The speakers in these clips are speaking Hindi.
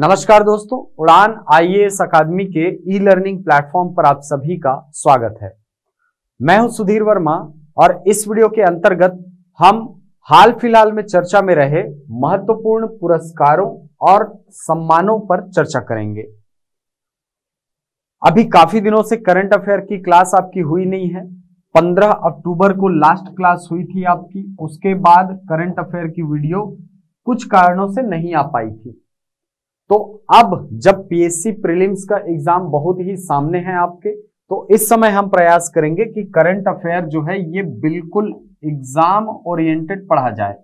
नमस्कार दोस्तों, उड़ान आईएएस अकादमी के ई लर्निंग प्लेटफॉर्म पर आप सभी का स्वागत है। मैं हूँ सुधीर वर्मा और इस वीडियो के अंतर्गत हम हाल फ़िलहाल में चर्चा में रहे महत्वपूर्ण पुरस्कारों और सम्मानों पर चर्चा करेंगे। अभी काफ़ी दिनों से करंट अफेयर की क्लास आपकी हुई नहीं है। 15 अक्टूबर को लास्ट क्लास हुई थी आपकी, उसके बाद करंट अफेयर की वीडियो कुछ कारणों से नहीं आ पाई थी। तो अब जब पीएससी प्रीलिम्स का एग्ज़ाम बहुत ही सामने है आपके तो इस समय हम प्रयास करेंगे कि करंट अफेयर जो है ये बिल्कुल एग्ज़ाम ओरिएंटेड पढ़ा जाए।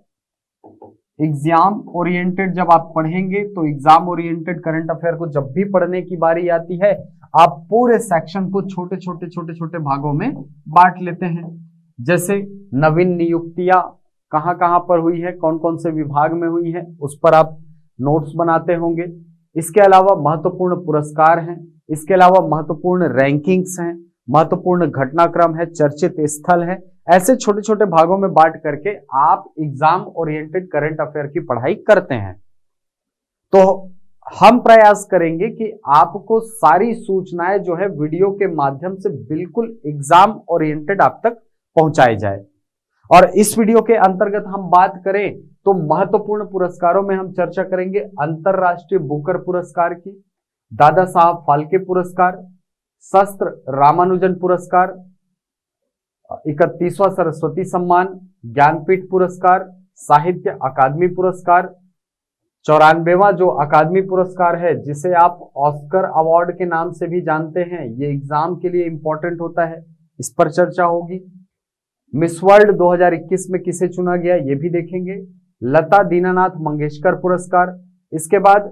एग्ज़ाम ओरिएंटेड जब आप पढ़ेंगे तो एग्ज़ाम ओरिएंटेड करंट अफेयर को जब भी पढ़ने की बारी आती है, आप पूरे सेक्शन को छोटे छोटे छोटे छोटे भागों में बांट लेते हैं। जैसे नवीन नियुक्तियाँ कहाँ कहाँ पर हुई है कौन कौन से विभाग में हुई है, उस पर आप नोट्स बनाते होंगे। इसके अलावा महत्वपूर्ण पुरस्कार हैं। इसके अलावा महत्वपूर्ण रैंकिंग्स हैं। महत्वपूर्ण घटनाक्रम है। चर्चित स्थल है। ऐसे छोटे छोटे भागों में बांट करके आप एग्ज़ाम ओरिएंटेड करंट अफेयर की पढ़ाई करते हैं। तो हम प्रयास करेंगे कि आपको सारी सूचनाएँ जो है वीडियो के माध्यम से बिल्कुल एग्ज़ाम ओरिएंटेड आप तक पहुँचाए जाए। और इस वीडियो के अंतर्गत हम बात करें तो महत्वपूर्ण पुरस्कारों में हम चर्चा करेंगे अंतरराष्ट्रीय बुकर पुरस्कार की, दादा साहब फाल्के पुरस्कार, शस्त्र रामानुजन पुरस्कार, इकतीसवां सरस्वती सम्मान, ज्ञानपीठ पुरस्कार, साहित्य अकादमी पुरस्कार चौरानवेवा जो अकादमी पुरस्कार है, जिसे आप ऑस्कर अवार्ड के नाम से भी जानते हैं, ये एग्ज़ाम के लिए इंपॉर्टेंट होता है, इस पर चर्चा होगी। मिस वर्ल्ड 2021 में किसे चुना गया ये भी देखेंगे। लता दीनानाथ मंगेशकर पुरस्कार। इसके बाद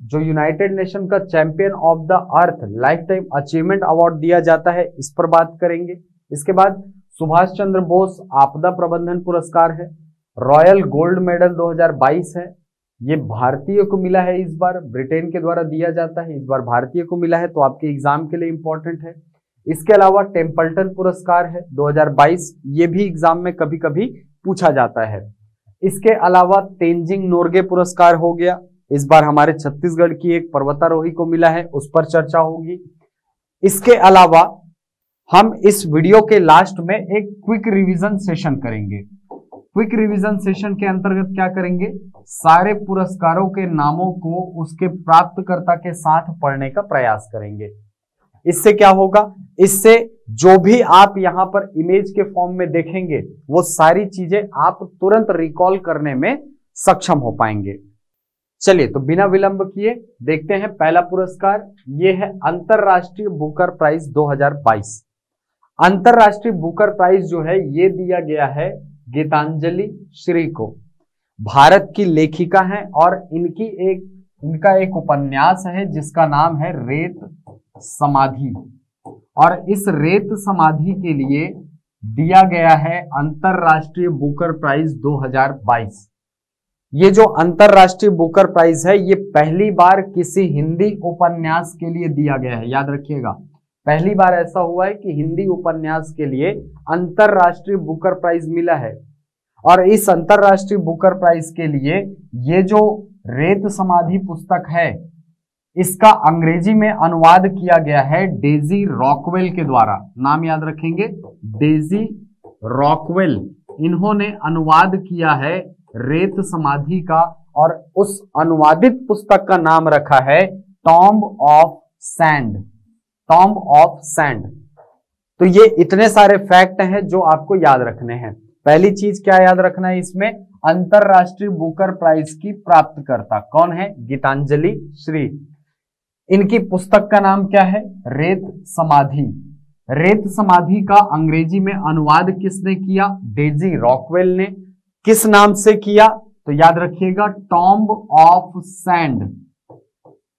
जो यूनाइटेड नेशन का champion of the earth lifetime achievement award दिया जाता है, इस पर बात करेंगे। इसके बाद सुभाष चंद्र बोस आपदा प्रबंधन पुरस्कार है। रॉयल गोल्ड मेडल 2022 है। ये भारतीय को मिला है इस बार, ब्रिटेन के द्वारा दिया जाता है। इस बार भारतीय को मिला है तो आपके एग्ज़ाम के लिए इंपॉर्टेंट है। इसके अलावा टेम्पल्टन पुरस्कार है 2022 ये भी एग्ज़ाम में कभी कभी पूछा जाता है। इसके अलावा तेंजिंग नोर्गे पुरस्कार हो गया, इस बार हमारे छत्तीसगढ़ की एक पर्वतारोही को मिला है, उस पर चर्चा होगी। इसके अलावा हम इस वीडियो के लास्ट में एक क्विक रिवीजन सेशन करेंगे। क्विक रिवीजन सेशन के अंतर्गत क्या करेंगे? सारे पुरस्कारों के नामों को उसके प्राप्तकर्ता के साथ पढ़ने का प्रयास करेंगे। इससे क्या होगा? इससे जो भी आप यहाँ पर इमेज के फॉर्म में देखेंगे, वो सारी चीज़ें आप तुरंत रिकॉल करने में सक्षम हो पाएँगे। चलिए तो बिना विलंब किए देखते हैं पहला पुरस्कार। ये है अंतरराष्ट्रीय बुकर प्राइज 2022 अंतरराष्ट्रीय बुकर प्राइज जो है, ये दिया गया है गीतांजलि श्री को। भारत की लेखिका है और इनकी एक, इनका एक उपन्यास है जिसका नाम है रेत समाधि। और इस रेत समाधि के लिए दिया गया है अंतरराष्ट्रीय बुकर प्राइज 2022 ये जो अंतरराष्ट्रीय बुकर प्राइज है, ये पहली बार किसी हिंदी उपन्यास के लिए दिया गया है। याद रखिएगा, पहली बार ऐसा हुआ है कि हिंदी उपन्यास के लिए अंतरराष्ट्रीय बुकर प्राइज मिला है। और इस अंतरराष्ट्रीय बुकर प्राइज के लिए ये जो रेत समाधि पुस्तक है इसका अंग्रेज़ी में अनुवाद किया गया है डेजी रॉकवेल के द्वारा। नाम याद रखेंगे। Daisy Rockwell. इन्होंने अनुवाद किया है रेत समाधि का और उस अनुवादित पुस्तक का नाम रखा है Tomb of Sand. Tomb of Sand. तो ये इतने सारे फैक्ट हैं जो आपको याद रखने हैं। पहली चीज़ क्या याद रखना है इसमें? अंतरराष्ट्रीय बुकर प्राइज की प्राप्तकर्ता। कौन है? गीतांजलि श्री। इनकी पुस्तक का नाम क्या है? रेत समाधि। रेत समाधि का अंग्रेज़ी में अनुवाद किसने किया? डेजी रॉकवेल ने। किस नाम से किया? तो याद रखिएगा, Tomb of Sand.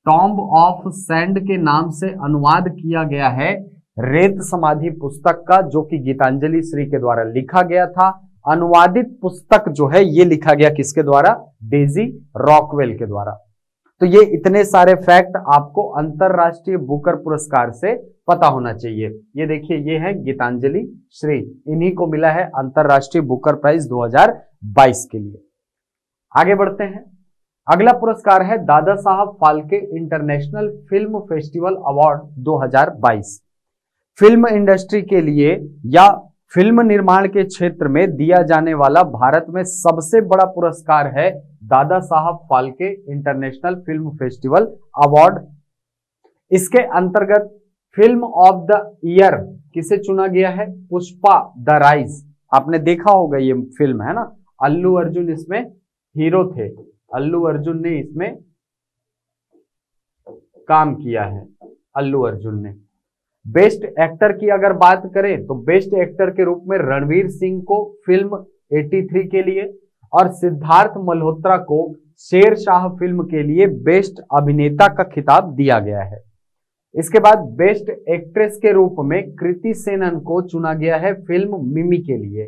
Tomb of Sand के नाम से अनुवाद किया गया है रेत समाधि पुस्तक का, जो कि गीतांजलि श्री के द्वारा लिखा गया था। अनुवादित पुस्तक जो है, ये लिखा गया किसके द्वारा? डेजी रॉकवेल के द्वारा। तो ये इतने सारे फैक्ट आपको अंतरराष्ट्रीय बुकर पुरस्कार से पता होना चाहिए। ये देखिए, ये है गीतांजलि श्री। इन्हीं को मिला है अंतरराष्ट्रीय बुकर प्राइज 2022 के लिए। आगे बढ़ते हैं। अगला पुरस्कार है Dada Saheb Phalke International Film Festival Award 2022 film industry के लिए या फ़िल्म निर्माण के क्षेत्र में दिया जाने वाला भारत में सबसे बड़ा पुरस्कार है Dadasaheb Phalke international film festival award. इसके अंतर्गत फ़िल्म ऑफ़ द ईयर किसे चुना गया है? Pushpa the rise. आपने देखा होगा ये फ़िल्म, है ना? अल्लू अर्जुन इसमें हीरो थे। अल्लू अर्जुन ने इसमें काम किया है। अल्लू अर्जुन ने। बेस्ट एक्टर की अगर बात करें तो बेस्ट एक्टर के रूप में रणवीर सिंह को फ़िल्म 83 के लिए और सिद्धार्थ मल्होत्रा को शेर शाह फ़िल्म के लिए बेस्ट अभिनेता का खिताब दिया गया है। इसके बाद बेस्ट एक्ट्रेस के रूप में कृति सेनन को चुना गया है फ़िल्म मिमी के लिए।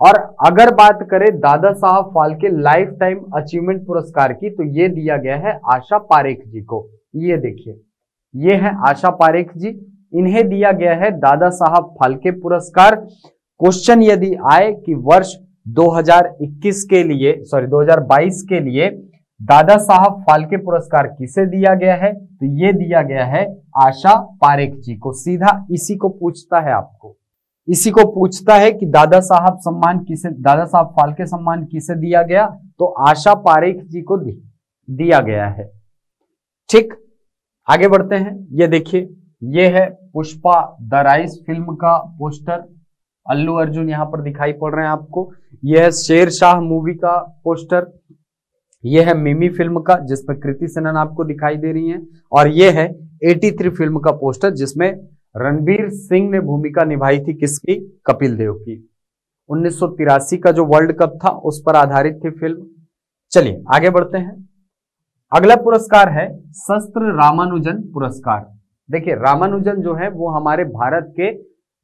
और अगर बात करें Dada Saheb Phalke life time achievement पुरस्कार की तो ये दिया गया है आशा पारेख जी को। ये देखिए। ये है आशा पारेख जी। इन्हें दिया गया है दादा साहब फाल्के पुरस्कार। क्वेश्चन यदि आए कि वर्ष 2021 के लिए सॉरी 2022 के लिए दादा साहब फाल्के पुरस्कार किसे दिया गया है? तो ये दिया गया है आशा पारेख जी को। सीधा इसी को पूछता है आपको। इसी को पूछता है कि दादा साहब सम्मान किसे, दादा साहब फाल्के सम्मान किसे दिया गया? तो आशा पारेख जी को दिया गया है। ठीक? आगे बढ़ते हैं। ये देखिए, ये है पुष्पा द राइस फ़िल्म का पोस्टर। अल्लू अर्जुन यहाँ पर दिखाई पड़ रहे हैं आपको। यह है शेर शाह मूवी का पोस्टर। यह है मिमी फ़िल्म का जिसमें कृति सेनन आपको दिखाई दे रही हैं। और यह है 83 फ़िल्म का पोस्टर, जिसमें रणबीर सिंह ने भूमिका निभाई थी किसकी? कपिल देव की। उन्नीस सौ तिरासी का जो वर्ल्ड कप था, उस पर आधारित थी फ़िल्म। चलिए, आगे बढ़ते हैं। अगला पुरस्कार है शस्त्र रामानुजन पुरस्कार। देखिए, रामानुजन जो है, वो हमारे भारत के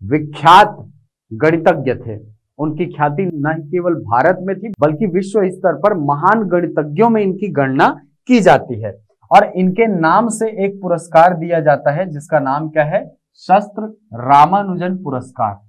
विख्यात गणितज्ञ थे। उनकी ख्याति न केवल भारत में थी, बल्कि विश्व स्तर पर महान गणितज्ञों में इनकी गणना की जाती है। और इनके नाम से एक पुरस्कार दिया जाता है, जिसका नाम क्या है? शस्त्र रामानुजन पुरस्कार।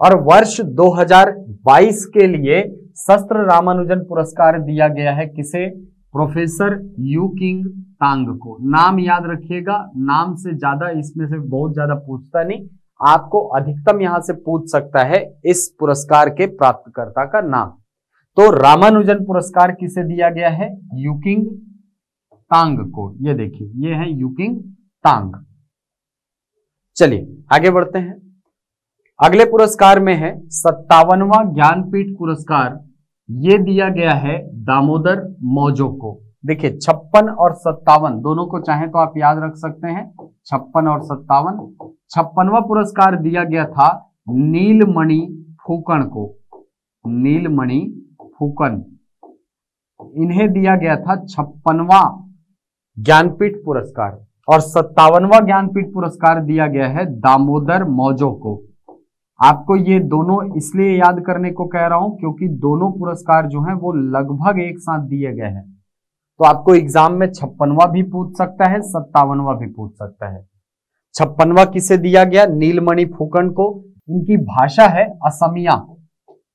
और वर्ष 2022 के लिए शस्त्र रामानुजन पुरस्कार दिया गया है, किसे? प्रोफेसर यू किंग तांग को। नाम याद रखिएगा, नाम से ज़्यादा इसमें से बहुत ज़्यादा पूछता नहीं, आपको अधिकतम यहाँ से पूछ सकता है इस पुरस्कार के प्राप्तकर्ता का नाम। तो रामानुजन पुरस्कार किसे दिया गया है? यूकिंग तांग को। ये देखिए, ये है यूकिंग तांग। चलिए, आगे बढ़ते हैं। अगले पुरस्कार में है सत्तावनवा ज्ञानपीठ पुरस्कार। ये दिया गया है दामोदर मौजो को। देखिए, छप्पन और सत्तावन, दोनों को चाहे तो आप याद रख सकते हैं। छप्पन और सत्तावन। छप्पनवा पुरस्कार दिया गया था नीलमणि फूकन को। नीलमणि फूकन। इन्हें दिया गया था छप्पनवा ज्ञानपीठ पुरस्कार। और सत्तावनवा ज्ञानपीठ पुरस्कार दिया गया है दामोदर मौजो को। आपको ये दोनों इसलिए याद करने को कह रहा हूँ क्योंकि दोनों पुरस्कार जो हैं वो लगभग एक साथ दिए गए हैं। तो आपको एग्ज़ाम में छप्पनवा भी पूछ सकता है, सत्तावनवा भी पूछ सकता है। छप्पनवा किसे दिया गया? नीलमणि फूकन को। इनकी भाषा है असमिया।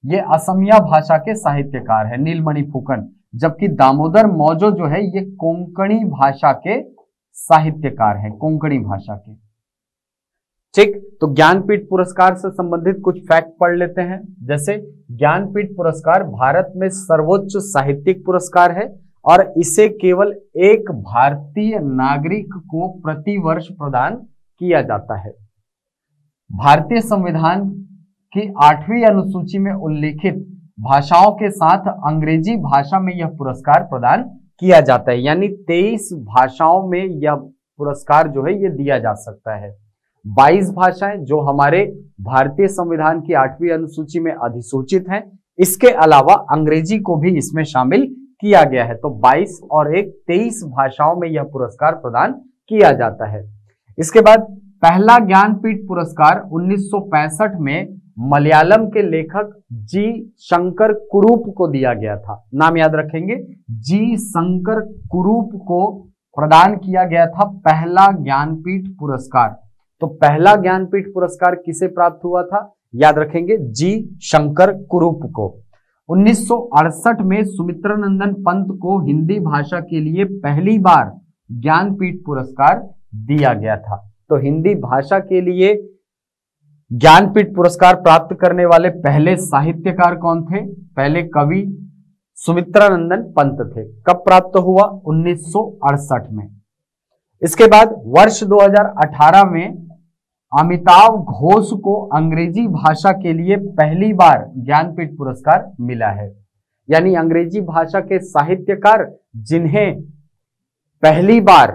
ये असमिया भाषा के साहित्यकार है, नीलमणि फूकन। जबकि दामोदर मौजो जो है, ये कोंकणी भाषा के साहित्यकार है, कोंकणी भाषा के। ठीक? तो ज्ञानपीठ पुरस्कार से संबंधित कुछ फैक्ट पढ़ लेते हैं। जैसे, ज्ञानपीठ पुरस्कार भारत में सर्वोच्च साहित्यिक पुरस्कार है और इसे केवल एक भारतीय नागरिक को प्रति वर्ष प्रदान किया जाता है। भारतीय संविधान की आठवीं अनुसूची में उल्लेखित भाषाओं के साथ अंग्रेज़ी भाषा में यह पुरस्कार प्रदान किया जाता है। यानी तेईस भाषाओं में यह पुरस्कार जो है यह दिया जा सकता है। 22 भाषाएँ जो हमारे भारतीय संविधान की आठवीं अनुसूची में अधिसूचित हैं। इसके अलावा अंग्रेज़ी को भी इसमें शामिल किया गया है। तो 22 और एक 23 भाषाओं में यह पुरस्कार प्रदान किया जाता है। इसके बाद पहला ज्ञानपीठ पुरस्कार 1965 में मलयालम के लेखक जी शंकर कुरूप को दिया गया था। नाम याद रखेंगे। जी शंकर कुरूप को प्रदान किया गया था पहला ज्ञानपीठ पुरस्कार। तो पहला ज्ञानपीठ पुरस्कार किसे प्राप्त हुआ था? याद रखेंगे, जी शंकर कुरूप को। 1968 में सुमित्रानंदन पंत को हिंदी भाषा के लिए पहली बार ज्ञानपीठ पुरस्कार दिया गया था। तो हिंदी भाषा के लिए ज्ञानपीठ पुरस्कार प्राप्त करने वाले पहले साहित्यकार कौन थे? पहले कवि सुमित्रानंदन पंत थे। कब प्राप्त हुआ? 1968 में। इसके बाद वर्ष 2018 में अमिताभ घोष को अंग्रेज़ी भाषा के लिए पहली बार ज्ञानपीठ पुरस्कार मिला है। यानी अंग्रेज़ी भाषा के साहित्यकार जिन्हें पहली बार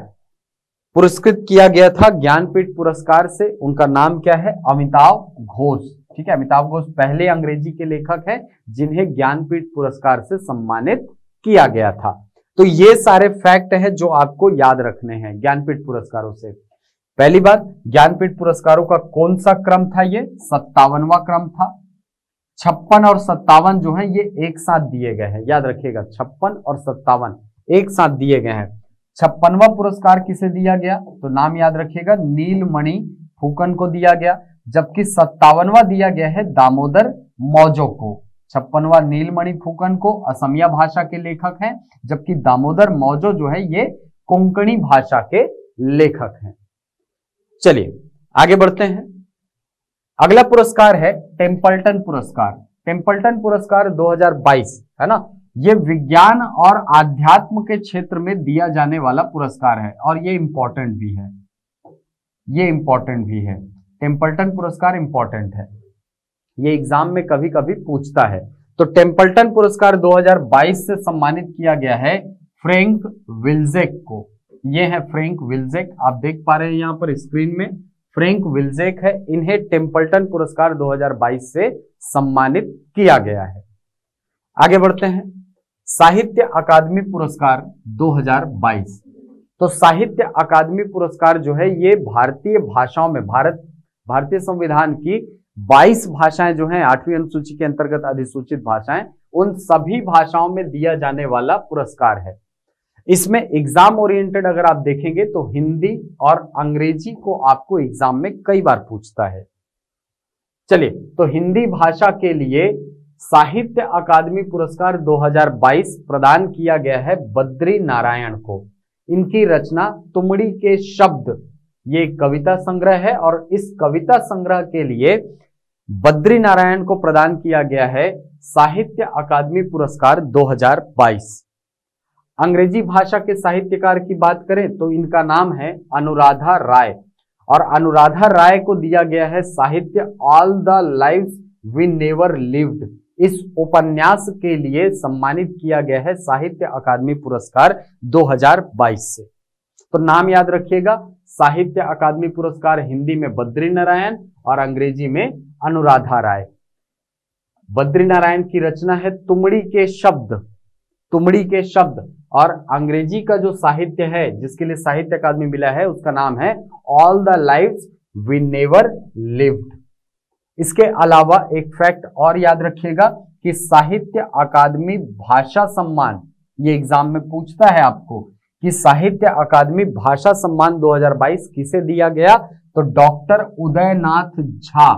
पुरस्कृत किया गया था ज्ञानपीठ पुरस्कार से, उनका नाम क्या है? अमिताभ घोष। ठीक है, अमिताभ घोष पहले अंग्रेज़ी के लेखक हैं, जिन्हें ज्ञानपीठ पुरस्कार से सम्मानित किया गया था। तो ये सारे फैक्ट है जो आपको याद रखने हैं ज्ञानपीठ पुरस्कारों से। पहली बात, ज्ञानपीठ पुरस्कारों का कौन सा क्रम था ये? सत्तावनवा क्रम था। छप्पन और सत्तावन जो है, ये एक साथ दिए गए हैं। याद रखिएगा, छप्पन और सत्तावन एक साथ दिए गए हैं। छप्पनवा पुरस्कार किसे दिया गया? तो नाम याद रखिएगा, नीलमणि फूकन को दिया गया, जबकि सत्तावनवा दिया गया है दामोदर मौजो को। छप्पनवा नीलमणि फूकन को असमिया भाषा के लेखक हैं, जबकि दामोदर मौजो जो है ये कोंकणी भाषा के लेखक हैं। चलिए, आगे बढ़ते हैं। अगला पुरस्कार है टेम्पल्टन पुरस्कार। टेम्पल्टन पुरस्कार 2022 है ना? ये विज्ञान और आध्यात्म के क्षेत्र में दिया जाने वाला पुरस्कार है, और ये इंपॉर्टेंट भी है। ये इंपॉर्टेंट भी है। टेम्पल्टन पुरस्कार इंपॉर्टेंट है। ये एग्ज़ाम में कभी कभी पूछता है। तो टेम्पल्टन पुरस्कार 2022 से सम्मानित किया गया है फ्रेंक विल्जेक को। ये है फ्रेंक विल्जेक। आप देख पा रहे हैं यहाँ पर स्क्रीन में। फ्रेंक विल्जेक है। इन्हें टेम्पल्टन पुरस्कार 2022 से सम्मानित किया गया है। आगे बढ़ते हैं। साहित्य अकादमी पुरस्कार 2022 तो साहित्य अकादमी पुरस्कार जो है, ये भारतीय भाषाओं में, भारत, भारतीय संविधान की 22 भाषाएँ जो हैं, आठवीं अनुसूची के अंतर्गत अधिसूचित भाषाएँ, उन सभी भाषाओं में दिया जाने वाला पुरस्कार है। इसमें एग्ज़ाम ओरिएंटेड अगर आप देखेंगे तो हिंदी और अंग्रेज़ी को आपको एग्ज़ाम में कई बार पूछता है। चलिए तो हिंदी भाषा के लिए साहित्य अकादमी पुरस्कार 2022 प्रदान किया गया है बद्री नारायण को। इनकी रचना तुमड़ी के शब्द, ये कविता संग्रह है और इस कविता संग्रह के लिए बद्री नारायण को प्रदान किया गया है साहित्य अकादमी पुरस्कार 2022 अंग्रेज़ी भाषा के साहित्यकार की बात करें तो इनका नाम है अनुराधा राय और अनुराधा राय को दिया गया है साहित्य all the life we never lived इस उपन्यास के लिए सम्मानित किया गया है साहित्य अकादमी पुरस्कार 2022 से। तो नाम याद रखिएगा, साहित्य अकादमी पुरस्कार हिंदी में बद्री नारायण और अंग्रेज़ी में अनुराधा राय। बद्री नारायण की रचना है तुमड़ी के शब्द, तुमड़ी के शब्द। और अंग्रेज़ी का जो साहित्य है, जिसके लिए साहित्य अकादमी मिला है, उसका नाम है all the life we never lived इसके अलावा एक फैक्ट और याद रखिएगा कि साहित्य अकादमी भाषा सम्मान, ये एग्ज़ाम में पूछता है आपको कि साहित्य अकादमी भाषा सम्मान 2022 किसे दिया गया? तो डॉक्टर उदयनाथ झा।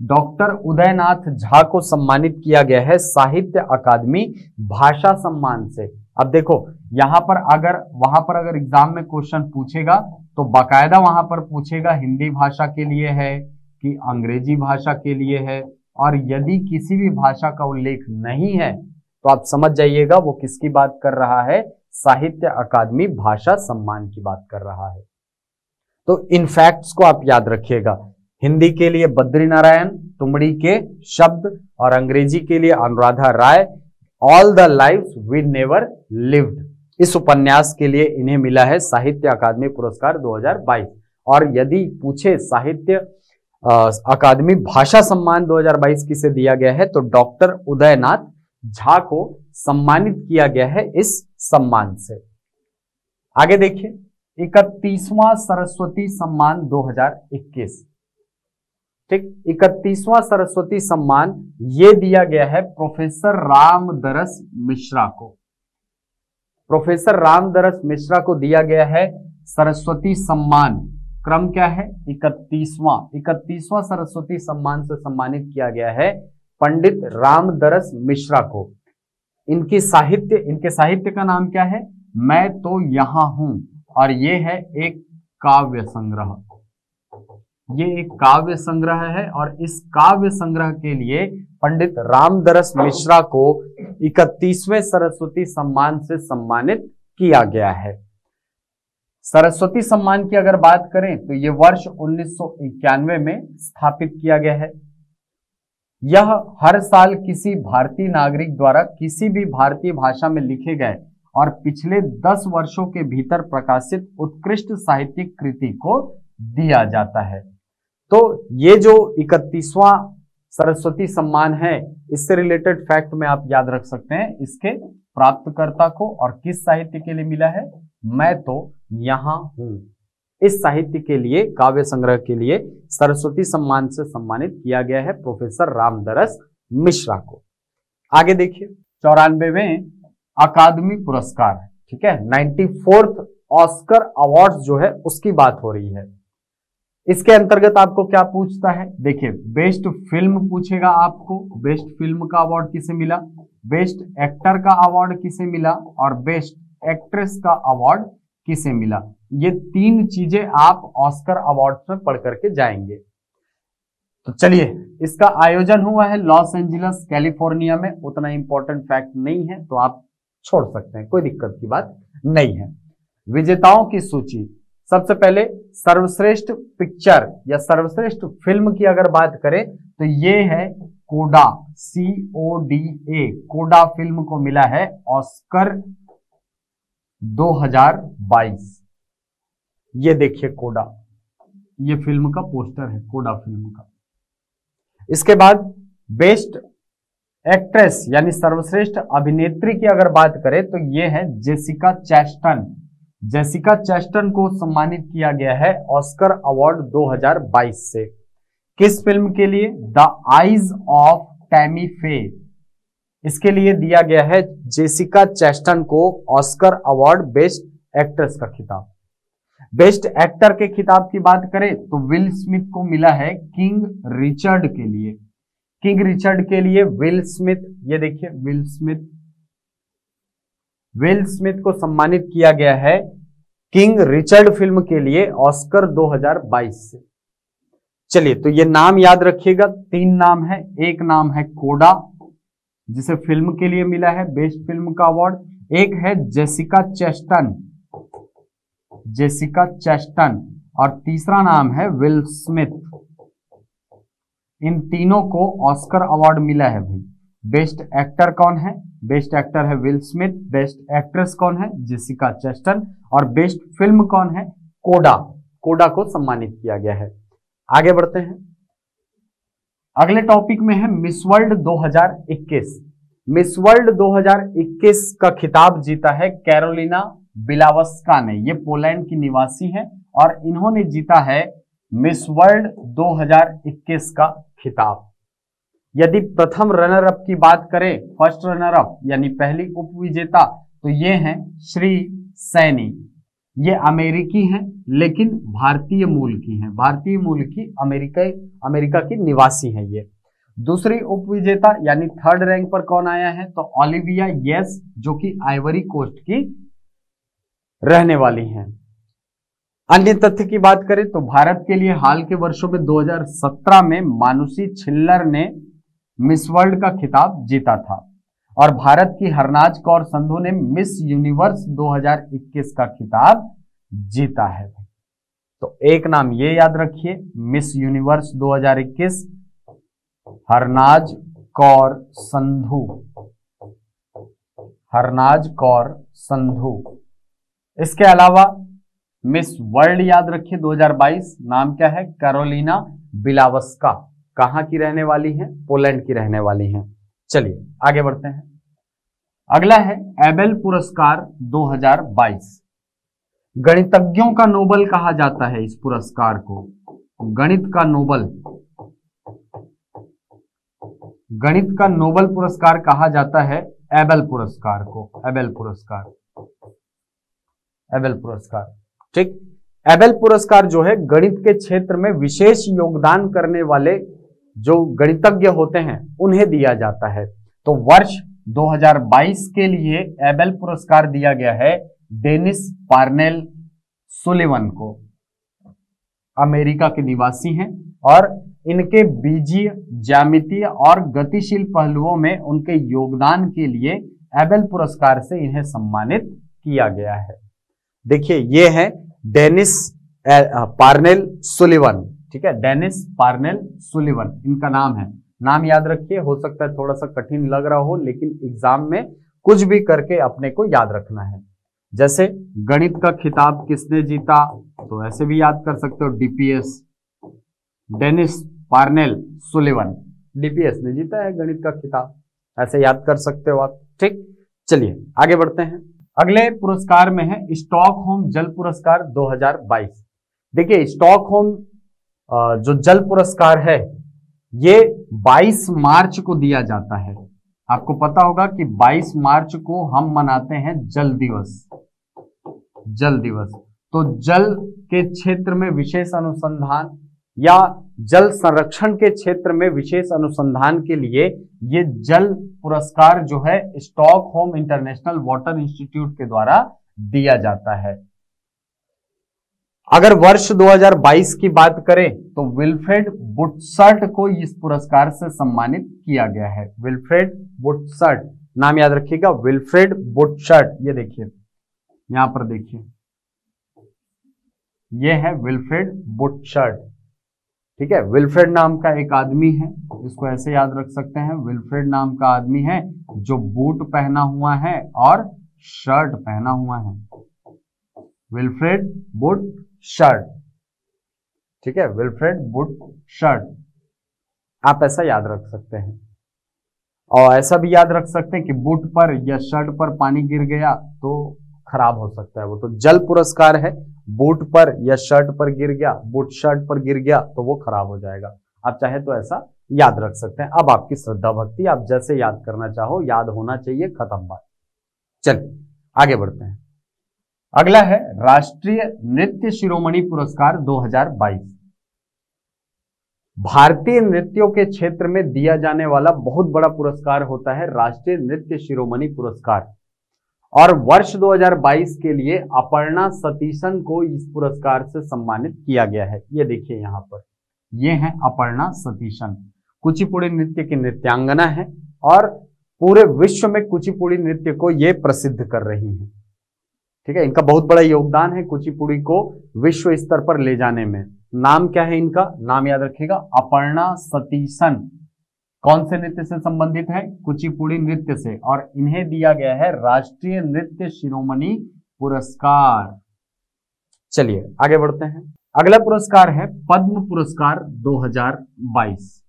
डॉक्टर उदयनाथ झा को सम्मानित किया गया है साहित्य अकादमी भाषा सम्मान से। अब देखो, यहाँ पर अगर, वहाँ पर अगर एग्ज़ाम में क्वेश्चन पूछेगा तो बाकायदा वहाँ पर पूछेगा, हिंदी भाषा के लिए है कि अंग्रेज़ी भाषा के लिए है? और यदि किसी भी भाषा का उल्लेख नहीं है तो आप समझ जाइएगा वो किसकी बात कर रहा है? साहित्य अकादमी भाषा सम्मान की बात कर रहा है। तो इन फैक्ट्स को आप याद रखिएगा। हिंदी के लिए बद्री नारायण तुमड़ी के शब्द और अंग्रेज़ी के लिए Anuradha Roy all the life we never lived इस उपन्यास के लिए इन्हें मिला है साहित्य अकादमी पुरस्कार 2022 और यदि पूछे साहित्य अकादमी भाषा सम्मान 2022 किसे दिया गया है तो डॉक्टर उदयनाथ झा को सम्मानित किया गया है इस सम्मान से। आगे देखिए, इकतीसवां सरस्वती सम्मान 2021 ठीक, इकतीसवां सरस्वती सम्मान ये दिया गया है प्रोफेसर रामदरस मिश्रा को। प्रोफेसर रामदरस मिश्रा को दिया गया है सरस्वती सम्मान। क्रम क्या है? इकतीसवां। इकतीसवां सरस्वती सम्मान से सम्मानित किया गया है पंडित रामदरस मिश्रा को। इनकी साहित्य, इनके साहित्य का नाम क्या है? मैं तो यहाँ हूँ। और ये है एक काव्य संग्रह। ये एक काव्य संग्रह है और इस काव्य संग्रह के लिए पंडित रामदरस मिश्रा को इकतीसवें सरस्वती सम्मान से सम्मानित किया गया है। सरस्वती सम्मान की अगर बात करें तो ये वर्ष उन्नीस सौ इक्यानवे में स्थापित किया गया है। यह हर साल किसी भारतीय नागरिक द्वारा किसी भी भारतीय भाषा में लिखे गए और पिछले दस वर्षों के भीतर प्रकाशित उत्कृष्ट साहित्यिक कृति को दिया जाता है। तो ये जो इकतीसवां सरस्वती सम्मान है, इससे रिलेटेड फैक्ट में आप याद रख सकते हैं। इसके प्राप्तकर्ता को और किस साहित्य के लिए मिला है? मैं तो यहाँ हूँ। इस साहित्य के लिए, काव्य संग्रह के लिए सरस्वती सम्मान से सम्मानित किया गया है प्रोफेसर रामदरस मिश्रा को। आगे देखिए चौरानवे में अकादमी पुरस्कार ठीक है? नाइन्टी फोर्थ ऑस्कर अवार्ड जो है, उसकी बात हो रही है। इसके अंतर्गत आपको क्या पूछता है? देखिए, बेस्ट फ़िल्म पूछेगा आपको, बेस्ट फ़िल्म का अवार्ड किसे मिला? बेस्ट एक्टर का अवार्ड किसे मिला? और बेस्ट एक्ट्रेस का अवार्ड किसे मिला? ये तीन चीज़ें आप ऑस्कर अवार्ड में पढ़ करके जाएँगे। तो चलिए। इसका आयोजन हुआ है लॉस एंजलिस कैलिफ़ोर्निया में। उतना इंपॉर्टेंट फैक्ट नहीं है तो आप छोड़ सकते हैं कोई दिक्कत की बात नहीं है। विजेताओं की सूची। सबसे पहले सर्वश्रेष्ठ पिक्चर या सर्वश्रेष्ठ फ़िल्म की अगर बात करें तो ये है कोडा सी ओ डी ए कोडा फ़िल्म को मिला है ऑस्कर 2022 ये देखिए कोडा। ये फ़िल्म का पोस्टर है, कोडा फ़िल्म का। इसके बाद बेस्ट एक्ट्रेस यानी सर्वश्रेष्ठ अभिनेत्री की अगर बात करें तो ये है जेसिका चैस्टन। जेसिका चेस्टन को सम्मानित किया गया है ऑस्कर अवार्ड 2022 से। किस फ़िल्म के लिए? द आईज ऑफ़ टैमी फे इसके लिए दिया गया है जेसिका चेस्टन को ऑस्कर अवार्ड बेस्ट एक्ट्रेस का खिताब। बेस्ट एक्टर के खिताब की बात करें तो विल स्मिथ को मिला है किंग रिचर्ड के लिए। किंग रिचर्ड के लिए विल स्मिथ, ये देखिए, विल स्मिथ। विल स्मिथ को सम्मानित किया गया है किंग रिचर्ड फ़िल्म के लिए ऑस्कर 2022 से। चलिए तो ये नाम याद रखिएगा, तीन नाम है, एक नाम है कोडा जिसे फ़िल्म के लिए मिला है बेस्ट फ़िल्म का अवार्ड, एक है जेसिका चेस्टन। जेसिका चेस्टन और तीसरा नाम है विल स्मिथ। इन तीनों को ऑस्कर अवार्ड मिला है भाई। बेस्ट एक्टर कौन है? बेस्ट एक्टर है विल स्मिथ, बेस्ट एक्ट्रेस कौन है? जेसिका चेस्टन और बेस्ट फ़िल्म कौन है? कोडा। कोडा को सम्मानित किया गया है। आगे बढ़ते हैं। अगले टॉपिक में है मिस वर्ल्ड 2021 मिस वर्ल्ड 2021 का खिताब जीता है कैरोलिना बिलावस्का ने। ये पोलैंड की निवासी है और इन्होंने जीता है मिस वर्ल्ड 2021 का खिताब। यदि प्रथम रनर अप की बात करें फ़र्स्ट रनर अप यानी पहली उपविजेता तो ये हैं श्री सैनी। ये अमेरिकी हैं, लेकिन भारतीय मूल की हैं। भारतीय मूल की अमेरिका अमेरिका की निवासी हैं ये। दूसरी उप विजेता, यानी थर्ड रैंक पर कौन आया है? तो ओलिविया येस, जो कि आइवरी कोस्ट की रहने वाली हैं। अन्य तथ्य की बात करें तो भारत के लिए हाल के वर्षों में 2017 में मानुषी छिल्लर ने मिस वर्ल्ड का खिताब जीता था। और भारत की हरनाज कौर संधू ने मिस यूनिवर्स 2021 का खिताब जीता है तो एक नाम ये याद रखिए, मिस यूनिवर्स 2021 हरनाज कौर संधू। हरनाज कौर संधू। इसके अलावा मिस वर्ल्ड याद रखिए 2022 नाम क्या है? Karolina Bielawska. कहाँ की रहने वाली हैं? पोलैंड की रहने वाली हैं। चलिए, आगे बढ़ते हैं। अगला है एबेल पुरस्कार 2022 गणितज्ञों का नोबल कहा जाता है इस पुरस्कार को। गणित का नोबल। गणित का नोबल पुरस्कार कहा जाता है एबेल पुरस्कार को। एबेल पुरस्कार। एबेल पुरस्कार। ठीक। एबेल पुरस्कार जो है गणित के क्षेत्र में विशेष योगदान करने वाले जो गणितज्ञ होते हैं, उन्हें दिया जाता है। तो वर्ष 2022 के लिए एबेल पुरस्कार दिया गया है डेनिस पार्नेल सुलिवन को। अमेरिका के निवासी हैं और इनके बीजीय, ज्यामितीय और गतिशील पहलुओं में उनके योगदान के लिए एबेल पुरस्कार से इन्हें सम्मानित किया गया है। देखिए, ये है डेनिस पार्नेल सुलिवन। ठीक है? डेनिस पार्नेल सुलिवन इनका नाम है। नाम याद रखिए, हो सकता है थोड़ा सा कठिन लग रहा हो, लेकिन एग्ज़ाम में कुछ भी करके अपने को याद रखना है। जैसे गणित का खिताब किसने जीता तो ऐसे भी याद कर सकते हो DPS Dennis Parnell Sullivan DPS ने जीता है गणित का खिताब। ऐसे याद कर सकते हो आप। ठीक, चलिए, आगे बढ़ते हैं। अगले पुरस्कार में है स्टॉकहोम जल पुरस्कार 2022 देखिए, स्टॉकहोम जो जल पुरस्कार है, ये 22 मार्च को दिया जाता है। आपको पता होगा कि 22 मार्च को हम मनाते हैं जल दिवस। जल दिवस। तो जल के क्षेत्र में विशेष अनुसंधान या जल संरक्षण के क्षेत्र में विशेष अनुसंधान के लिए ये जल पुरस्कार जो है Stockholm international water institute के द्वारा दिया जाता है। अगर वर्ष 2022 की बात करें तो विल्फ्रेड बुटसर्ट को इस पुरस्कार से सम्मानित किया गया है। विल्फ्रेड बुटसर्ट नाम याद रखिएगा, विल्फ्रेड बुटसर्ट ये देखिए, यहाँ पर देखिए। ये है विल्फ्रेड बुटसर्ट ठीक है, विल्फ्रेड नाम का एक आदमी है, इसको ऐसे याद रख सकते हैं। विल्फ्रेड नाम का आदमी है जो बूट पहना हुआ है और शर्ट पहना हुआ है। Wilfred boot shirt. ठीक है, विल्फ्रेड बूट शर्ट। आप ऐसा याद रख सकते हैं। और ऐसा भी याद रख सकते हैं कि बूट पर या शर्ट पर पानी गिर गया तो खराब हो सकता है। वो तो जल पुरस्कार है। बूट पर या शर्ट पर गिर गया, बूट शर्ट पर गिर गया तो वो खराब हो जाएगा। आप चाहे तो ऐसा याद रख सकते हैं। अब आपकी श्रद्धा भक्ति, आप जैसे याद करना चाहो, याद होना चाहिए, खत्म बात। चलिए, आगे बढ़ते हैं। अगला है राष्ट्रीय नृत्य शिरोमणि पुरस्कार 2022 भारतीय नृत्यों के क्षेत्र में दिया जाने वाला बहुत बड़ा पुरस्कार होता है राष्ट्रीय नृत्य शिरोमणि पुरस्कार। और वर्ष 2022 के लिए अपर्णा सतीशन को इस पुरस्कार से सम्मानित किया गया है। ये देखिए यहाँ पर। ये है अपर्णा सतीशन। कुचिपुड़ी नृत्य की नृत्यांगना है और पूरे विश्व में कुचिपुड़ी नृत्य को ये प्रसिद्ध कर रही है। ठीक है? इनका बहुत बड़ा योगदान है कुचिपुड़ी को विश्व स्तर पर ले जाने में। नाम क्या है इनका? नाम याद रखिएगा, अपर्णा सतीशन। कौन से नृत्य से संबंधित है? कुचिपुड़ी नृत्य से। और इन्हें दिया गया है राष्ट्रीय नृत्य शिरोमणि पुरस्कार। चलिए, आगे बढ़ते हैं। अगला पुरस्कार है पद्म पुरस्कार 2022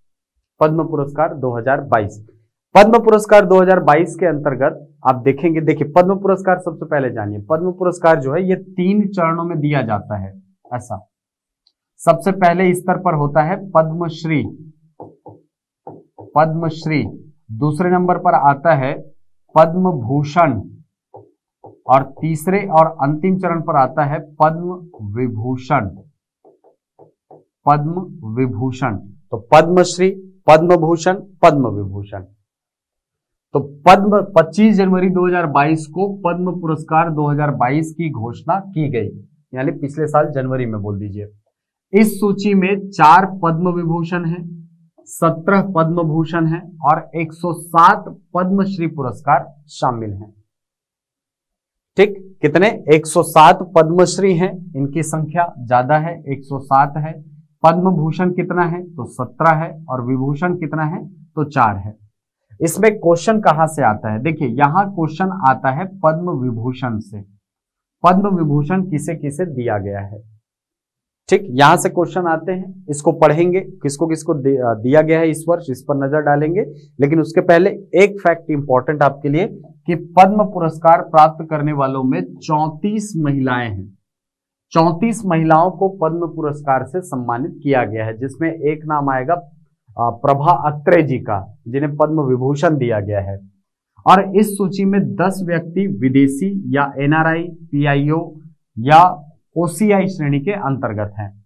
पद्म पुरस्कार 2022 पद्म पुरस्कार 2022 के अंतर्गत आप देखेंगे, देखिए, पद्म पुरस्कार सबसे पहले जानिए। पद्म पुरस्कार जो है, ये तीन चरणों में दिया जाता है, ऐसा। सबसे पहले स्तर पर होता है पद्मश्री। पद्मश्री। दूसरे नंबर पर आता है पद्म भूषण और तीसरे और अंतिम चरण पर आता है पद्म विभूषण पद्म विभूषण तो पद्मश्री पद्म भूषण पद्म विभूषण तो पद्म 25 जनवरी 2022 को पद्म पुरस्कार 2022 की घोषणा की गई। यानी पिछले साल जनवरी में बोल दीजिए। इस सूची में चार पद्म विभूषण है, सत्रह पद्म भूषण है और 107 पद्मश्री पुरस्कार शामिल हैं। ठीक, कितने? 107 पद्मश्री हैं, इनकी संख्या ज़्यादा है 107 है। पद्म भूषण कितना है? तो 17 है और विभूषण कितना है? तो चार है। इसमें क्वेश्चन कहाँ से आता है? देखिए, यहाँ क्वेश्चन आता है पद्म विभूषण से। पद्म विभूषण किसे किसे दिया गया है? ठीक, यहाँ से क्वेश्चन आते हैं। इसको पढ़ेंगे। किसको किसको दिया गया है इस वर्ष? इस पर नज़र डालेंगे। लेकिन उसके पहले एक फैक्ट इंपॉर्टेंट आपके लिए कि पद्म पुरस्कार प्राप्त करने वालों में 34 महिलाएँ हैं। 34 महिलाओं को पद्म पुरस्कार से सम्मानित किया गया है, जिसमें एक नाम आएगा प्रभा अत्रे जी का, जिन्हें पद्म विभूषण दिया गया है। और इस सूची में 10 व्यक्ति विदेशी या एनआरआई पीआईओ या ओसीआई श्रेणी के अंतर्गत हैं।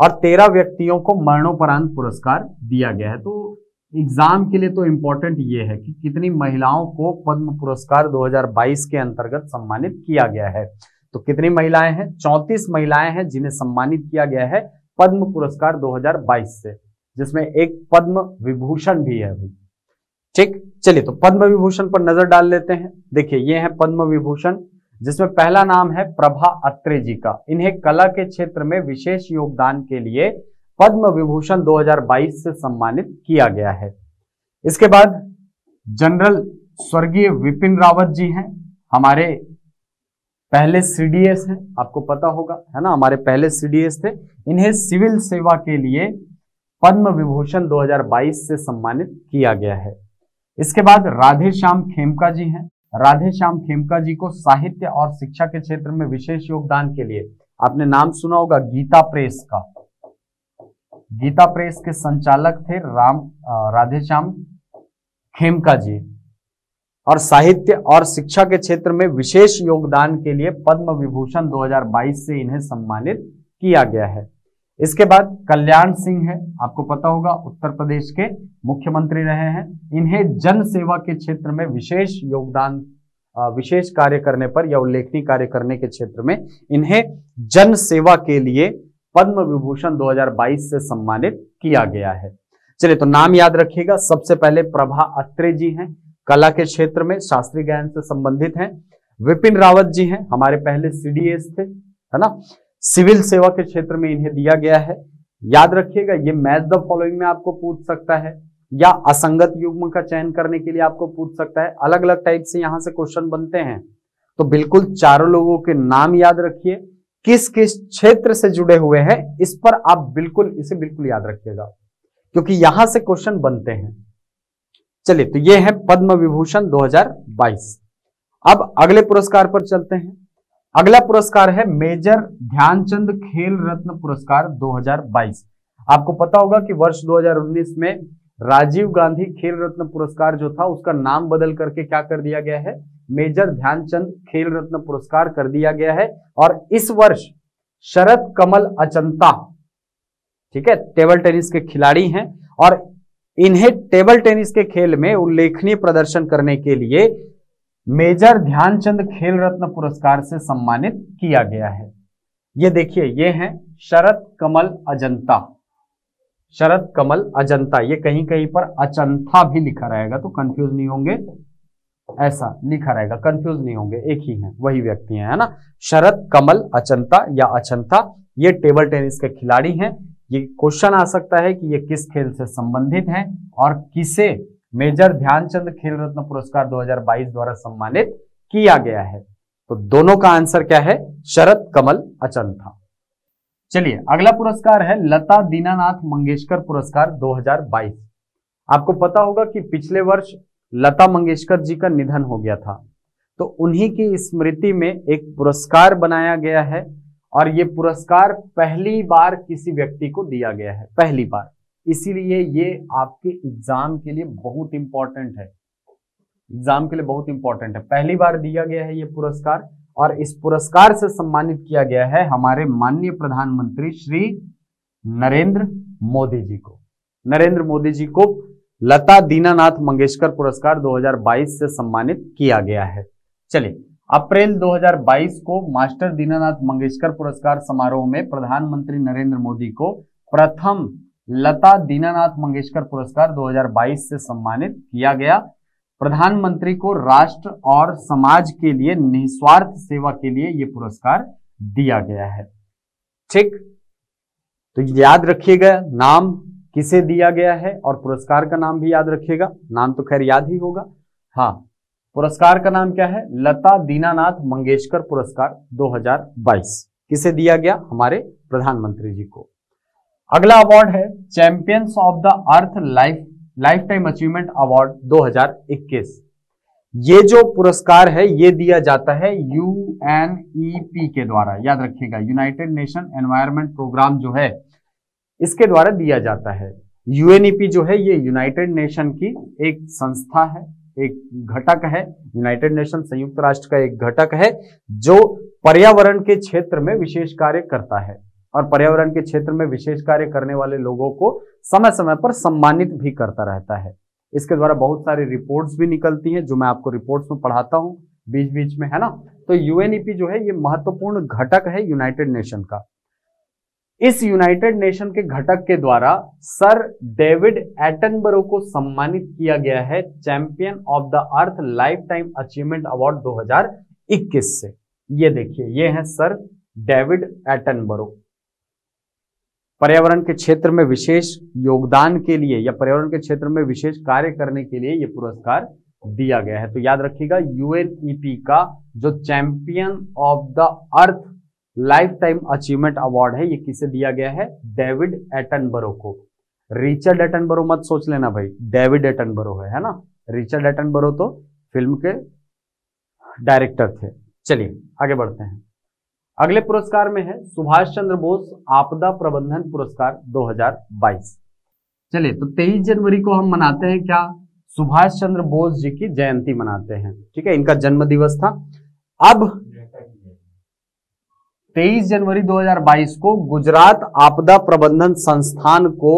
और तेरह व्यक्तियों को मरणोपरांत पुरस्कार दिया गया है। तो एग्ज़ाम के लिए तो इंपॉर्टेंट ये है कि कितनी महिलाओं को पद्म पुरस्कार 2022 के अंतर्गत सम्मानित किया गया है। तो कितनी महिलाएँ हैं? चौंतीस महिलाएँ हैं जिन्हें सम्मानित किया गया है पद्म पुरस्कार 2022 से। जिसमें एक पद्म विभूषण भी है अभी। ठीक, चलिए तो पद्म विभूषण पर नज़र डाल लेते हैं। देखिए, ये है पद्म विभूषण, जिसमें पहला नाम है प्रभा अत्रे जी का। इन्हें कला के क्षेत्र में विशेष योगदान के लिए पद्म विभूषण 2022 से सम्मानित किया गया है। इसके बाद जनरल स्वर्गीय विपिन रावत जी हैं। हमारे पहले सीडीएस हैं, आपको पता होगा, है ना? हमारे पहले सीडीएस थे। इन्हें सिविल सेवा के लिए पद्म विभूषण 2022 से सम्मानित किया गया है। इसके बाद राधे श्याम खेमका जी हैं। राधे श्याम खेमका जी को साहित्य और शिक्षा के क्षेत्र में विशेष योगदान के लिए आपने नाम सुना होगा गीता प्रेस का। गीता प्रेस के संचालक थे राम राधे श्याम खेमका जी। और साहित्य और शिक्षा के क्षेत्र में विशेष योगदान के लिए पद्म विभूषण 2022 से इन्हें सम्मानित किया गया है। इसके बाद कल्याण सिंह है, आपको पता होगा, उत्तर प्रदेश के मुख्यमंत्री रहे हैं। इन्हें जन सेवा के क्षेत्र में विशेष योगदान विशेष कार्य करने पर या उल्लेखनीय कार्य करने के क्षेत्र में इन्हें जन सेवा के लिए पद्म विभूषण 2022 से सम्मानित किया गया है। चलिए तो नाम याद रखिएगा। सबसे पहले प्रभा अत्रे जी हैं, कला के क्षेत्र में शास्त्रीय ज्ञान से संबंधित हैं। विपिन रावत जी हैं, हमारे पहले सीडीएस थे, है ना? सिविल सेवा के क्षेत्र में इन्हें दिया गया है। याद रखिएगा, ये मैच द फॉलोइंग में आपको पूछ सकता है, या असंगत युग्म का चयन करने के लिए आपको पूछ सकता है। अलग अलग टाइप से यहाँ से क्वेश्चन बनते हैं। तो बिल्कुल चारों लोगों के नाम याद रखिए किस किस क्षेत्र से जुड़े हुए हैं, इस पर आप बिल्कुल, इसे बिल्कुल याद रखिएगा, क्योंकि यहाँ से क्वेश्चन बनते हैं। चलिए तो ये है पद्म विभूषण 2022 अब अगले पुरस्कार पर चलते हैं। अगला पुरस्कार है मेजर ध्यानचंद खेल रत्न पुरस्कार 2022 आपको पता होगा कि वर्ष 2019 में राजीव गांधी खेल रत्न पुरस्कार जो था, उसका नाम बदल करके क्या कर दिया गया है? मेजर ध्यानचंद खेल रत्न पुरस्कार कर दिया गया है। और इस वर्ष शरद कमल अचंता, ठीक है, टेबल टेनिस के खिलाड़ी हैं और इन्हें टेबल टेनिस के खेल में उल्लेखनीय प्रदर्शन करने के लिए मेजर ध्यानचंद खेल रत्न पुरस्कार से सम्मानित किया गया है। ये देखिए, ये है शरद कमल अजंता। शरद कमल अजंता, ये कहीं कहीं पर अचंथा भी लिखा रहेगा तो कंफ्यूज नहीं होंगे। ऐसा लिखा रहेगा कंफ्यूज नहीं होंगे, एक ही है, वही व्यक्ति है ना? शरद कमल अचंता या अचंता ये टेबल टेनिस के खिलाड़ी हैं। ये क्वेश्चन आ सकता है कि ये किस खेल से संबंधित है और किसे मेजर ध्यानचंद खेल रत्न पुरस्कार 2022 द्वारा सम्मानित किया गया है। तो दोनों का आंसर क्या है? शरद कमल अचल था चलिए, अगला पुरस्कार है लता दीनानाथ मंगेशकर पुरस्कार 2022 आपको पता होगा कि पिछले वर्ष लता मंगेशकर जी का निधन हो गया था। तो उन्हीं की स्मृति में एक पुरस्कार बनाया गया है और ये पुरस्कार पहली बार किसी व्यक्ति को दिया गया है। पहली बार। इसीलिए ये आपके एग्ज़ाम के लिए बहुत इंपॉर्टेंट है। एग्ज़ाम के लिए बहुत इंपॉर्टेंट है। पहली बार दिया गया है ये पुरस्कार और इस पुरस्कार से सम्मानित किया गया है हमारे माननीय प्रधानमंत्री श्री नरेंद्र मोदी जी को। नरेंद्र मोदी जी को लता दीनानाथ मंगेशकर पुरस्कार 2022 से सम्मानित किया गया है। चलिए, अप्रैल 2022 को मास्टर दीनानाथ मंगेशकर पुरस्कार समारोह में प्रधानमंत्री नरेंद्र मोदी को प्रथम लता दीनानाथ मंगेशकर पुरस्कार 2022 से सम्मानित किया गया। प्रधानमंत्री को राष्ट्र और समाज के लिए, निस्वार्थ सेवा के लिए यह पुरस्कार दिया गया है। ठीक? तो याद रखिएगा, नाम किसे दिया गया है और पुरस्कार का नाम भी याद रखिएगा। नाम तो खैर याद ही होगा। हाँ पुरस्कार का नाम क्या है? लता दीनानाथ मंगेशकर पुरस्कार 2022 किसे दिया गया? हमारे प्रधानमंत्री जी को। अगला अवार्ड है champions of the earth life lifetime achievement award 2021 ये जो पुरस्कार है, ये दिया जाता है यूएनईपी के द्वारा। याद रखिएगा यूनाइटेड नेशन एनवायरमेंट प्रोग्राम जो है, इसके द्वारा दिया जाता है। यूएनईपी जो है, ये यूनाइटेड नेशन की एक संस्था है, एक घटक है। यूनाइटेड नेशन संयुक्त राष्ट्र का एक घटक है, जो पर्यावरण के क्षेत्र में विशेष कार्य करता है। और पर्यावरण के क्षेत्र में विशेष कार्य करने वाले लोगों को समय समय पर सम्मानित भी करता रहता है। इसके द्वारा बहुत सारी रिपोर्ट्स भी निकलती हैं, जो मैं आपको रिपोर्ट्स में पढ़ाता हूँ बीच बीच में, है ना? तो यूएनईपी जो है, ये महत्वपूर्ण घटक है यूनाइटेड नेशन का। इस यूनाइटेड नेशन के घटक के द्वारा सर डेविड एटनबरो को सम्मानित किया गया है champion of the earth lifetime achievement award 2021 से। ये देखिए, ये है सर डेविड एटनबरो। पर्यावरण के क्षेत्र में विशेष योगदान के लिए या पर्यावरण के क्षेत्र में विशेष कार्य करने के लिए यह पुरस्कार दिया गया है। तो याद रखिएगा यूएनईपी का जो champion of the earth lifetime achievement award है, ये किसे दिया गया है? डेविड एटनबरो को। रिचर्ड एटनबरो मत सोच लेना भाई डेविड एटनबरो है है ना? रिचर्ड एटनबरो तो फ़िल्म के डायरेक्टर थे। चलिए, आगे बढ़ते हैं। अगले पुरस्कार में है सुभाष चंद्र बोस आपदा प्रबंधन पुरस्कार 2022 चलिए तो 23 जनवरी को हम मनाते हैं क्या? सुभाष चंद्र बोस जी की जयंती मनाते हैं। ठीक है, इनका जन्म दिवस था। अब 23 जनवरी 2022 को गुजरात आपदा प्रबंधन संस्थान को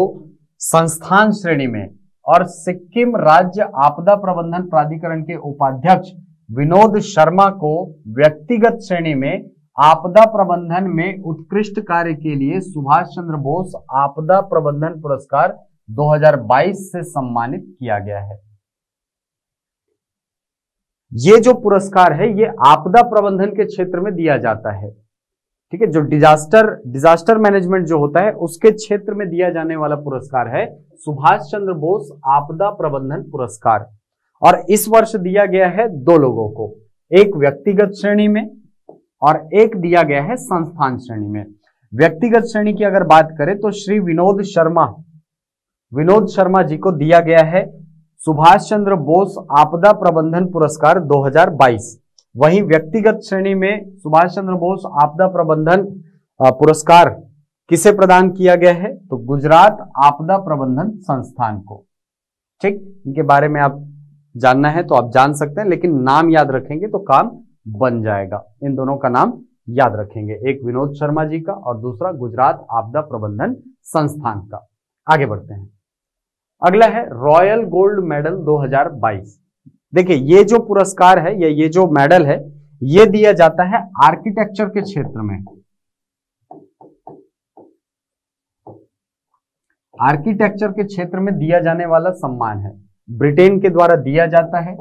संस्थान श्रेणी में और सिक्किम राज्य आपदा प्रबंधन प्राधिकरण के उपाध्यक्ष विनोद शर्मा को व्यक्तिगत श्रेणी में आपदा प्रबंधन में उत्कृष्ट कार्य के लिए सुभाष चंद्र बोस आपदा प्रबंधन पुरस्कार 2022 से सम्मानित किया गया है। ये जो पुरस्कार है, ये आपदा प्रबंधन के क्षेत्र में दिया जाता है। ठीक है, जो डिजास्टर डिजास्टर मैनेजमेंट जो होता है, उसके क्षेत्र में दिया जाने वाला पुरस्कार है सुभाष चंद्र बोस आपदा प्रबंधन पुरस्कार। और इस वर्ष दिया गया है दो लोगों को, एक व्यक्तिगत श्रेणी में और एक दिया गया है संस्थान श्रेणी में। व्यक्तिगत श्रेणी की अगर बात करें तो श्री विनोद शर्मा विनोद शर्मा जी को दिया गया है सुभाष चंद्र बोस आपदा प्रबंधन पुरस्कार 2022 वहीं व्यक्तिगत श्रेणी में सुभाष चंद्र बोस आपदा प्रबंधन पुरस्कार किसे प्रदान किया गया है? तो गुजरात आपदा प्रबंधन संस्थान को। ठीक, इनके बारे में आप जानना है तो आप जान सकते हैं, लेकिन नाम याद रखेंगे तो काम बन जाएगा। इन दोनों का नाम याद रखेंगे। एक विनोद शर्मा जी का और दूसरा गुजरात आपदा प्रबंधन संस्थान का। आगे बढ़ते हैं। अगला है रॉयल गोल्ड मेडल 2022 देखिए, ये जो पुरस्कार है, या ये जो मेडल है, ये दिया जाता है आर्किटेक्चर के क्षेत्र में। आर्किटेक्चर के क्षेत्र में दिया जाने वाला सम्मान है। ब्रिटेन के द्वारा दिया जाता है।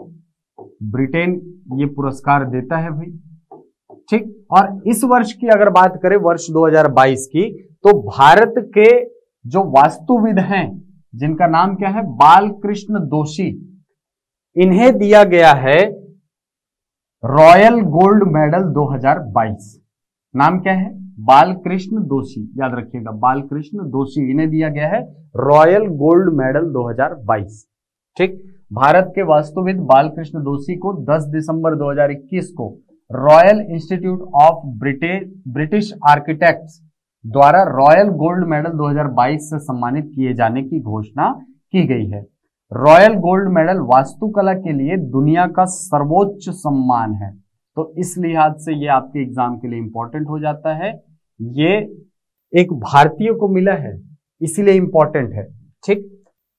ब्रिटेन ये पुरस्कार देता है भाई। ठीक? और इस वर्ष की अगर बात करें, वर्ष 2022 की तो भारत के जो वास्तुविद हैं, जिनका नाम क्या है? बालकृष्ण दोषी। इन्हें दिया गया है रॉयल गोल्ड मेडल 2022 नाम क्या है? बालकृष्ण दोषी। याद रखिएगा, बालकृष्ण दोषी इन्हें दिया गया है रॉयल गोल्ड मेडल 2022 ठीक? भारत के वास्तुविद बालकृष्ण दोषी को 10 दिसंबर 2021 को royal institute of British architects द्वारा रॉयल गोल्ड मेडल 2022 से सम्मानित किए जाने की घोषणा की गई है। रॉयल गोल्ड मेडल वास्तुकला के लिए दुनिया का सर्वोच्च सम्मान है। तो इस लिहाज से ये आपके एग्ज़ाम के लिए इंपॉर्टेंट हो जाता है। ये एक भारतीय को मिला है, इसीलिए इंपॉर्टेंट है। ठीक?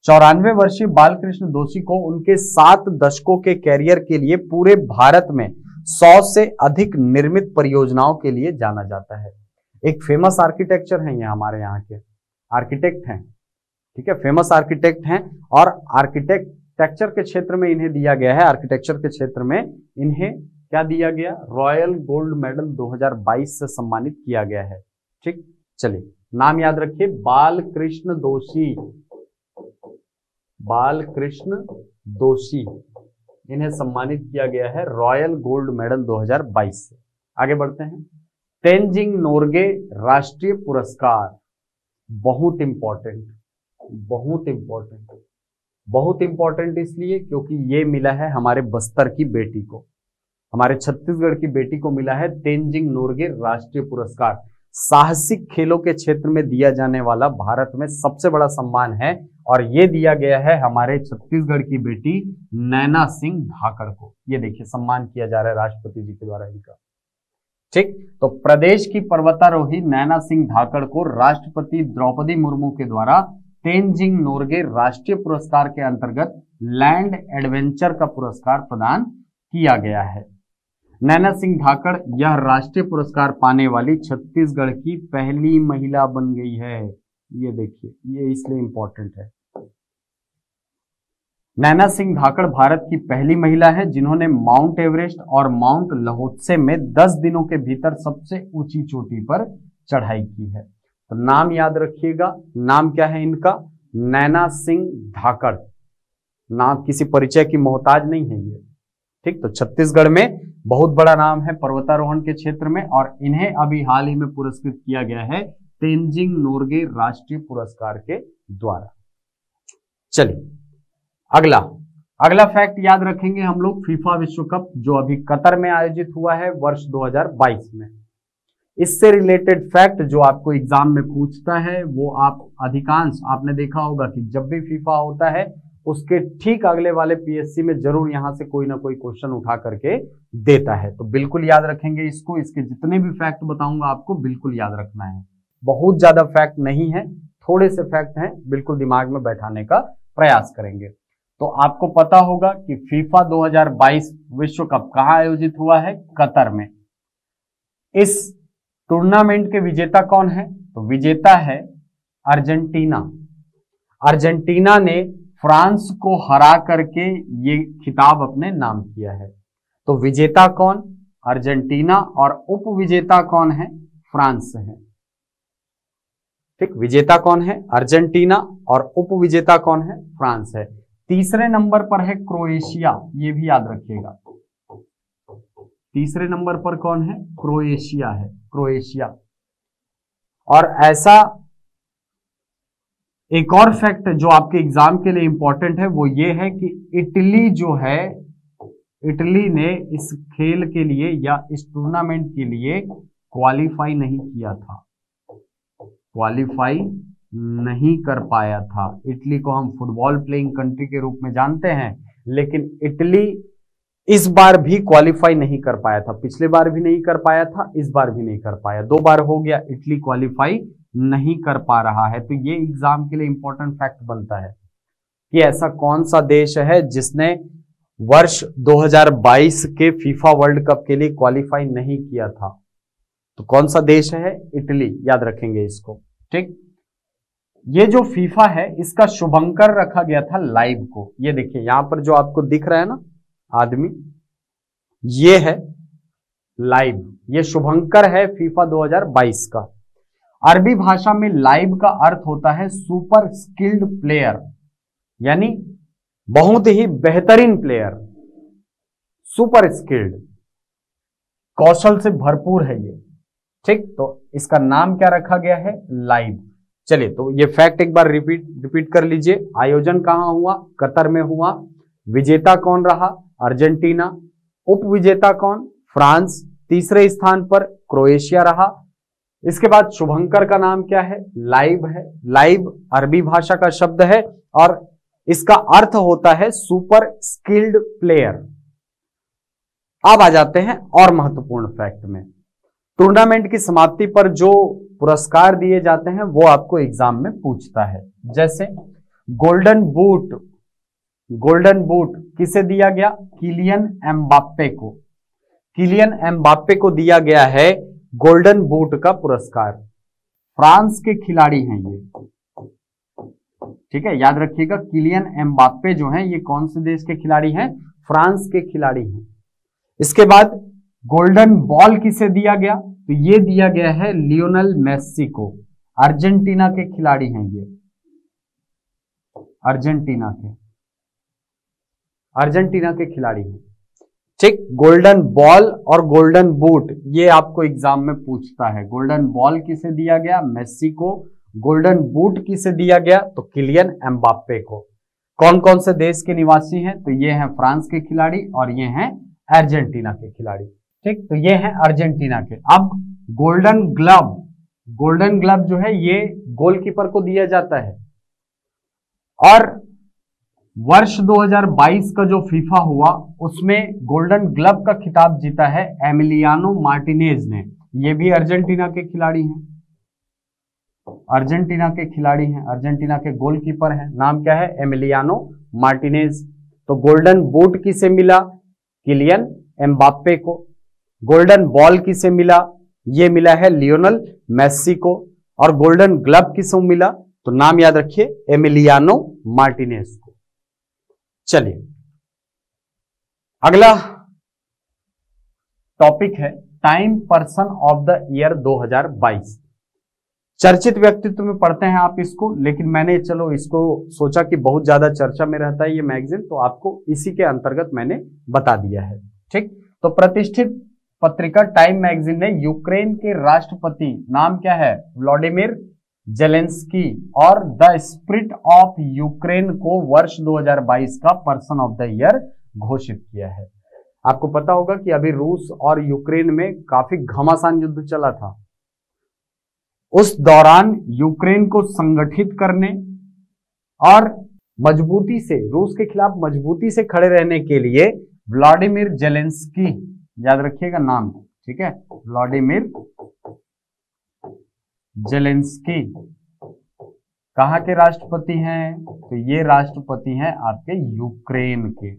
चौरानवे वर्षीय बालकृष्ण दोषी को उनके सात दशकों के कैरियर के लिए पूरे भारत में सौ से अधिक निर्मित परियोजनाओं के लिए जाना जाता है। एक फ़ेमस आर्किटेक्चर है ये हमारे यहाँ के। आर्किटेक्ट हैं। ठीक है? फ़ेमस आर्किटेक्ट हैं और आर्किटेक्टेक्चर के क्षेत्र में इन्हें दिया गया है। आर्किटेक्चर के क्षेत्र में इन्हें क्या दिया गया? रॉयल गोल्ड मेडल 2022 से सम्मानित किया गया है। ठीक? चलिए, नाम याद रखिए। बालकृष्ण दोषी। बालकृष्ण दोषी। इन्हें सम्मानित किया गया है रॉयल गोल्ड मेडल 2022 से। आगे बढ़ते हैं। तेंजिंग नोर्गे राष्ट्रीय पुरस्कार। बहुत इंपॉर्टेंट बहुत इंपॉर्टेंट बहुत इंपॉर्टेंट इसलिए क्योंकि ये मिला है हमारे बस्तर की बेटी को। हमारे छत्तीसगढ़ की बेटी को मिला है तेंजिंग नोरगे राष्ट्रीय पुरस्कार। साहसिक खेलों के क्षेत्र में दिया जाने वाला भारत में सबसे बड़ा सम्मान है और ये दिया गया है हमारे छत्तीसगढ़ की बेटी नैना सिंह धाकड़ को। ये देखिए, सम्मान किया जा रहा है राष्ट्रपति जी के द्वारा इनका। ठीक तो प्रदेश की पर्वतारोही नैना सिंह धाकड़ को राष्ट्रपति द्रौपदी मुर्मू के द्वारा तेनजिंग नोरगे राष्ट्रीय पुरस्कार के अंतर्गत लैंड एडवेंचर का पुरस्कार प्रदान किया गया है। नैना सिंह धाकड़ यह राष्ट्रीय पुरस्कार पाने वाली छत्तीसगढ़ की पहली महिला बन गई है। ये देखिए, ये इसलिए इंपॉर्टेंट है। नैना सिंह धाकड़ भारत की पहली महिला है, जिन्होंने माउंट एवरेस्ट और माउंट लहोत्से में 10 दिनों के भीतर सबसे ऊँची चोटी पर चढ़ाई की है। तो नाम याद रखिएगा। नाम क्या है इनका? नैना सिंह धाकड़। नाम किसी परिचय की मोहताज नहीं है ये। ठीक तो छत्तीसगढ़ में बहुत बड़ा नाम है पर्वतारोहण के क्षेत्र में और इन्हें अभी हाल ही में पुरस्कृत किया गया है तेंजिंग नोरगे राष्ट्रीय पुरस्कार के द्वारा। चलिए अगला अगला फैक्ट याद रखेंगे हम लोग फीफा विश्व कप, जो अभी कतर में आयोजित हुआ है वर्ष 2022 में। इससे रिलेटेड फैक्ट जो आपको एग्ज़ाम में पूछता है, वो आप अधिकांश, आपने देखा होगा कि जब भी फीफा होता है, उसके ठीक अगले वाले पीएससी में ज़रूर यहाँ से कोई ना कोई क्वेश्चन उठा करके देता है। तो बिल्कुल याद रखेंगे इसको, इसके जितने भी फैक्ट बताऊँगा आपको, बिल्कुल याद रखना है। बहुत ज़्यादा फैक्ट नहीं है, थोड़े से फैक्ट हैं, बिल्कुल दिमाग में बैठाने का प्रयास करेंगे। तो आपको पता होगा कि फीफा 2022 विश्व कप कहाँ आयोजित हुआ है? कतर में। इस टूर्नामेंट के विजेता कौन है? तो विजेता है अर्जेंटीना। अर्जेंटीना ने फ्रांस को हरा करके ये खिताब अपने नाम किया है। तो विजेता कौन? अर्जेंटीना और उप विजेता कौन है? फ्रांस है। ठीक, विजेता कौन है? अर्जेंटीना और उप विजेता कौन है? फ्रांस है। तीसरे नंबर पर है क्रोएशिया, ये भी याद रखिएगा। तीसरे नंबर पर कौन है? क्रोएशिया है, क्रोएशिया। और ऐसा एक और फैक्ट जो आपके एग्ज़ाम के लिए इंपॉर्टेंट है, वो ये है कि इटली जो है, इटली ने इस खेल के लिए या इस टूर्नामेंट के लिए क्वालिफाई नहीं किया था। क्वालिफाई नहीं कर पाया था। इटली को हम फुटबॉल प्लेइंग कंट्री के रूप में जानते हैं, लेकिन इटली इस बार भी क्वालिफाई नहीं कर पाया था। पिछले बार भी नहीं कर पाया था, इस बार भी नहीं कर पाया। दो बार हो गया, इटली क्वालिफाई नहीं कर पा रहा है। तो ये एग्ज़ाम के लिए इंपॉर्टेंट फैक्ट बनता है कि ऐसा कौन सा देश है जिसने वर्ष 2022 के फीफा वर्ल्ड कप के लिए क्वालिफाई नहीं किया था। तो कौन सा देश है? इटली। याद रखेंगे इसको। ठीक? ये जो फीफा है, इसका शुभंकर रखा गया था लाइव को। ये देखिए, यहाँ पर जो आपको दिख रहा है ना, आदमी, ये है लाइव। ये शुभंकर है फीफा 2022 का। अरबी भाषा में लाइव का अर्थ होता है सुपर स्किल्ड प्लेयर, यानी बहुत ही बेहतरीन प्लेयर, सुपर स्किल्ड। कौशल से भरपूर है ये। ठीक तो इसका नाम क्या रखा गया है? लाइव। चलिए तो ये फैक्ट एक बार रिपीट रिपीट कर लीजिए। आयोजन कहाँ हुआ? कतर में हुआ। विजेता कौन रहा? अर्जेंटीना। उप विजेता कौन? फ्रांस। तीसरे स्थान पर क्रोएशिया रहा। इसके बाद शुभंकर का नाम क्या है? लाइव है। लाइव अरबी भाषा का शब्द है और इसका अर्थ होता है सुपर स्किल्ड प्लेयर अब आ जाते हैं और महत्वपूर्ण फैक्ट में। टूर्नामेंट की समाप्ति पर जो पुरस्कार दिए जाते हैं, वो आपको एग्ज़ाम में पूछता है। जैसे, गोल्डन बूट गोल्डन बूट किसे दिया गया? किलियन एम्बाप्पे को। किलियन एम्बाप्पे को दिया गया है गोल्डन बूट का पुरस्कार। फ्रांस के खिलाड़ी हैं ये। ठीक है, याद रखिएगा, किलियन एम्बाप्पे जो हैं, ये कौन से देश के खिलाड़ी हैं? फ्रांस के खिलाड़ी हैं। इसके बाद गोल्डन बॉल किसे दिया गया? तो ये दिया गया है लियोनल मेस्सी को। अर्जेंटीना के खिलाड़ी हैं ये। अर्जेंटीना के। अर्जेंटीना के खिलाड़ी हैं। ठीक, गोल्डन बॉल और गोल्डन बूट, ये आपको एग्ज़ाम में पूछता है। गोल्डन बॉल किसे दिया गया? मेस्सी को। गोल्डन बूट किसे दिया गया? तो किलियन एम्बाप्पे को। कौन कौन से देश के निवासी हैं? तो ये हैं फ्रांस के खिलाड़ी और ये हैं अर्जेंटीना के खिलाड़ी। ठीक? तो ये हैं अर्जेंटीना के। अब गोल्डन ग्लव गोल्डन ग्लव जो है, ये गोलकीपर को दिया जाता है। और वर्ष 2022 का जो फीफा हुआ, उसमें गोल्डन ग्लब का खिताब जीता है एमिलियानो मार्टिनेज ने। ये भी अर्जेंटीना के खिलाड़ी हैं। अर्जेंटीना के खिलाड़ी हैं, अर्जेंटीना के गोलकीपर हैं। नाम क्या है? Emiliano Martinez. तो गोल्डन बूट किसे मिला? किलियन एम्बाप्पे को। गोल्डन बॉल किसे मिला? ये मिला है लियोनल मेस्सी को। और गोल्डन ग्लब किसे मिला? तो नाम याद रखिए, एमिलियानो मार्टिनेस को। चलिए, अगला टॉपिक है, time person of the year 2022 चर्चित व्यक्तित्व में पढ़ते हैं आप इसको, लेकिन मैंने, चलो, इसको सोचा कि बहुत ज़्यादा चर्चा में रहता है ये मैगजीन तो आपको इसी के अंतर्गत मैंने बता दिया है। ठीक? तो प्रतिष्ठित पत्रिका टाइम मैगजीन ने यूक्रेन के राष्ट्रपति, नाम क्या है? व्लादिमीर जेलेंस्की और द स्प्रिट ऑफ़ यूक्रेन को वर्ष 2022 का पर्सन ऑफ़ द ईयर घोषित किया है। आपको पता होगा कि अभी रूस और यूक्रेन में काफ़ी घमासान युद्ध चला था। उस दौरान यूक्रेन को संगठित करने और मजबूती से, रूस के खिलाफ मजबूती से खड़े रहने के लिए व्लादिमीर जेलेंस्की याद रखिएगा नाम, ठीक है? Vladimir Zelensky. कहा के राष्ट्रपति हैं? तो ये राष्ट्रपति हैं आपके यूक्रेन के।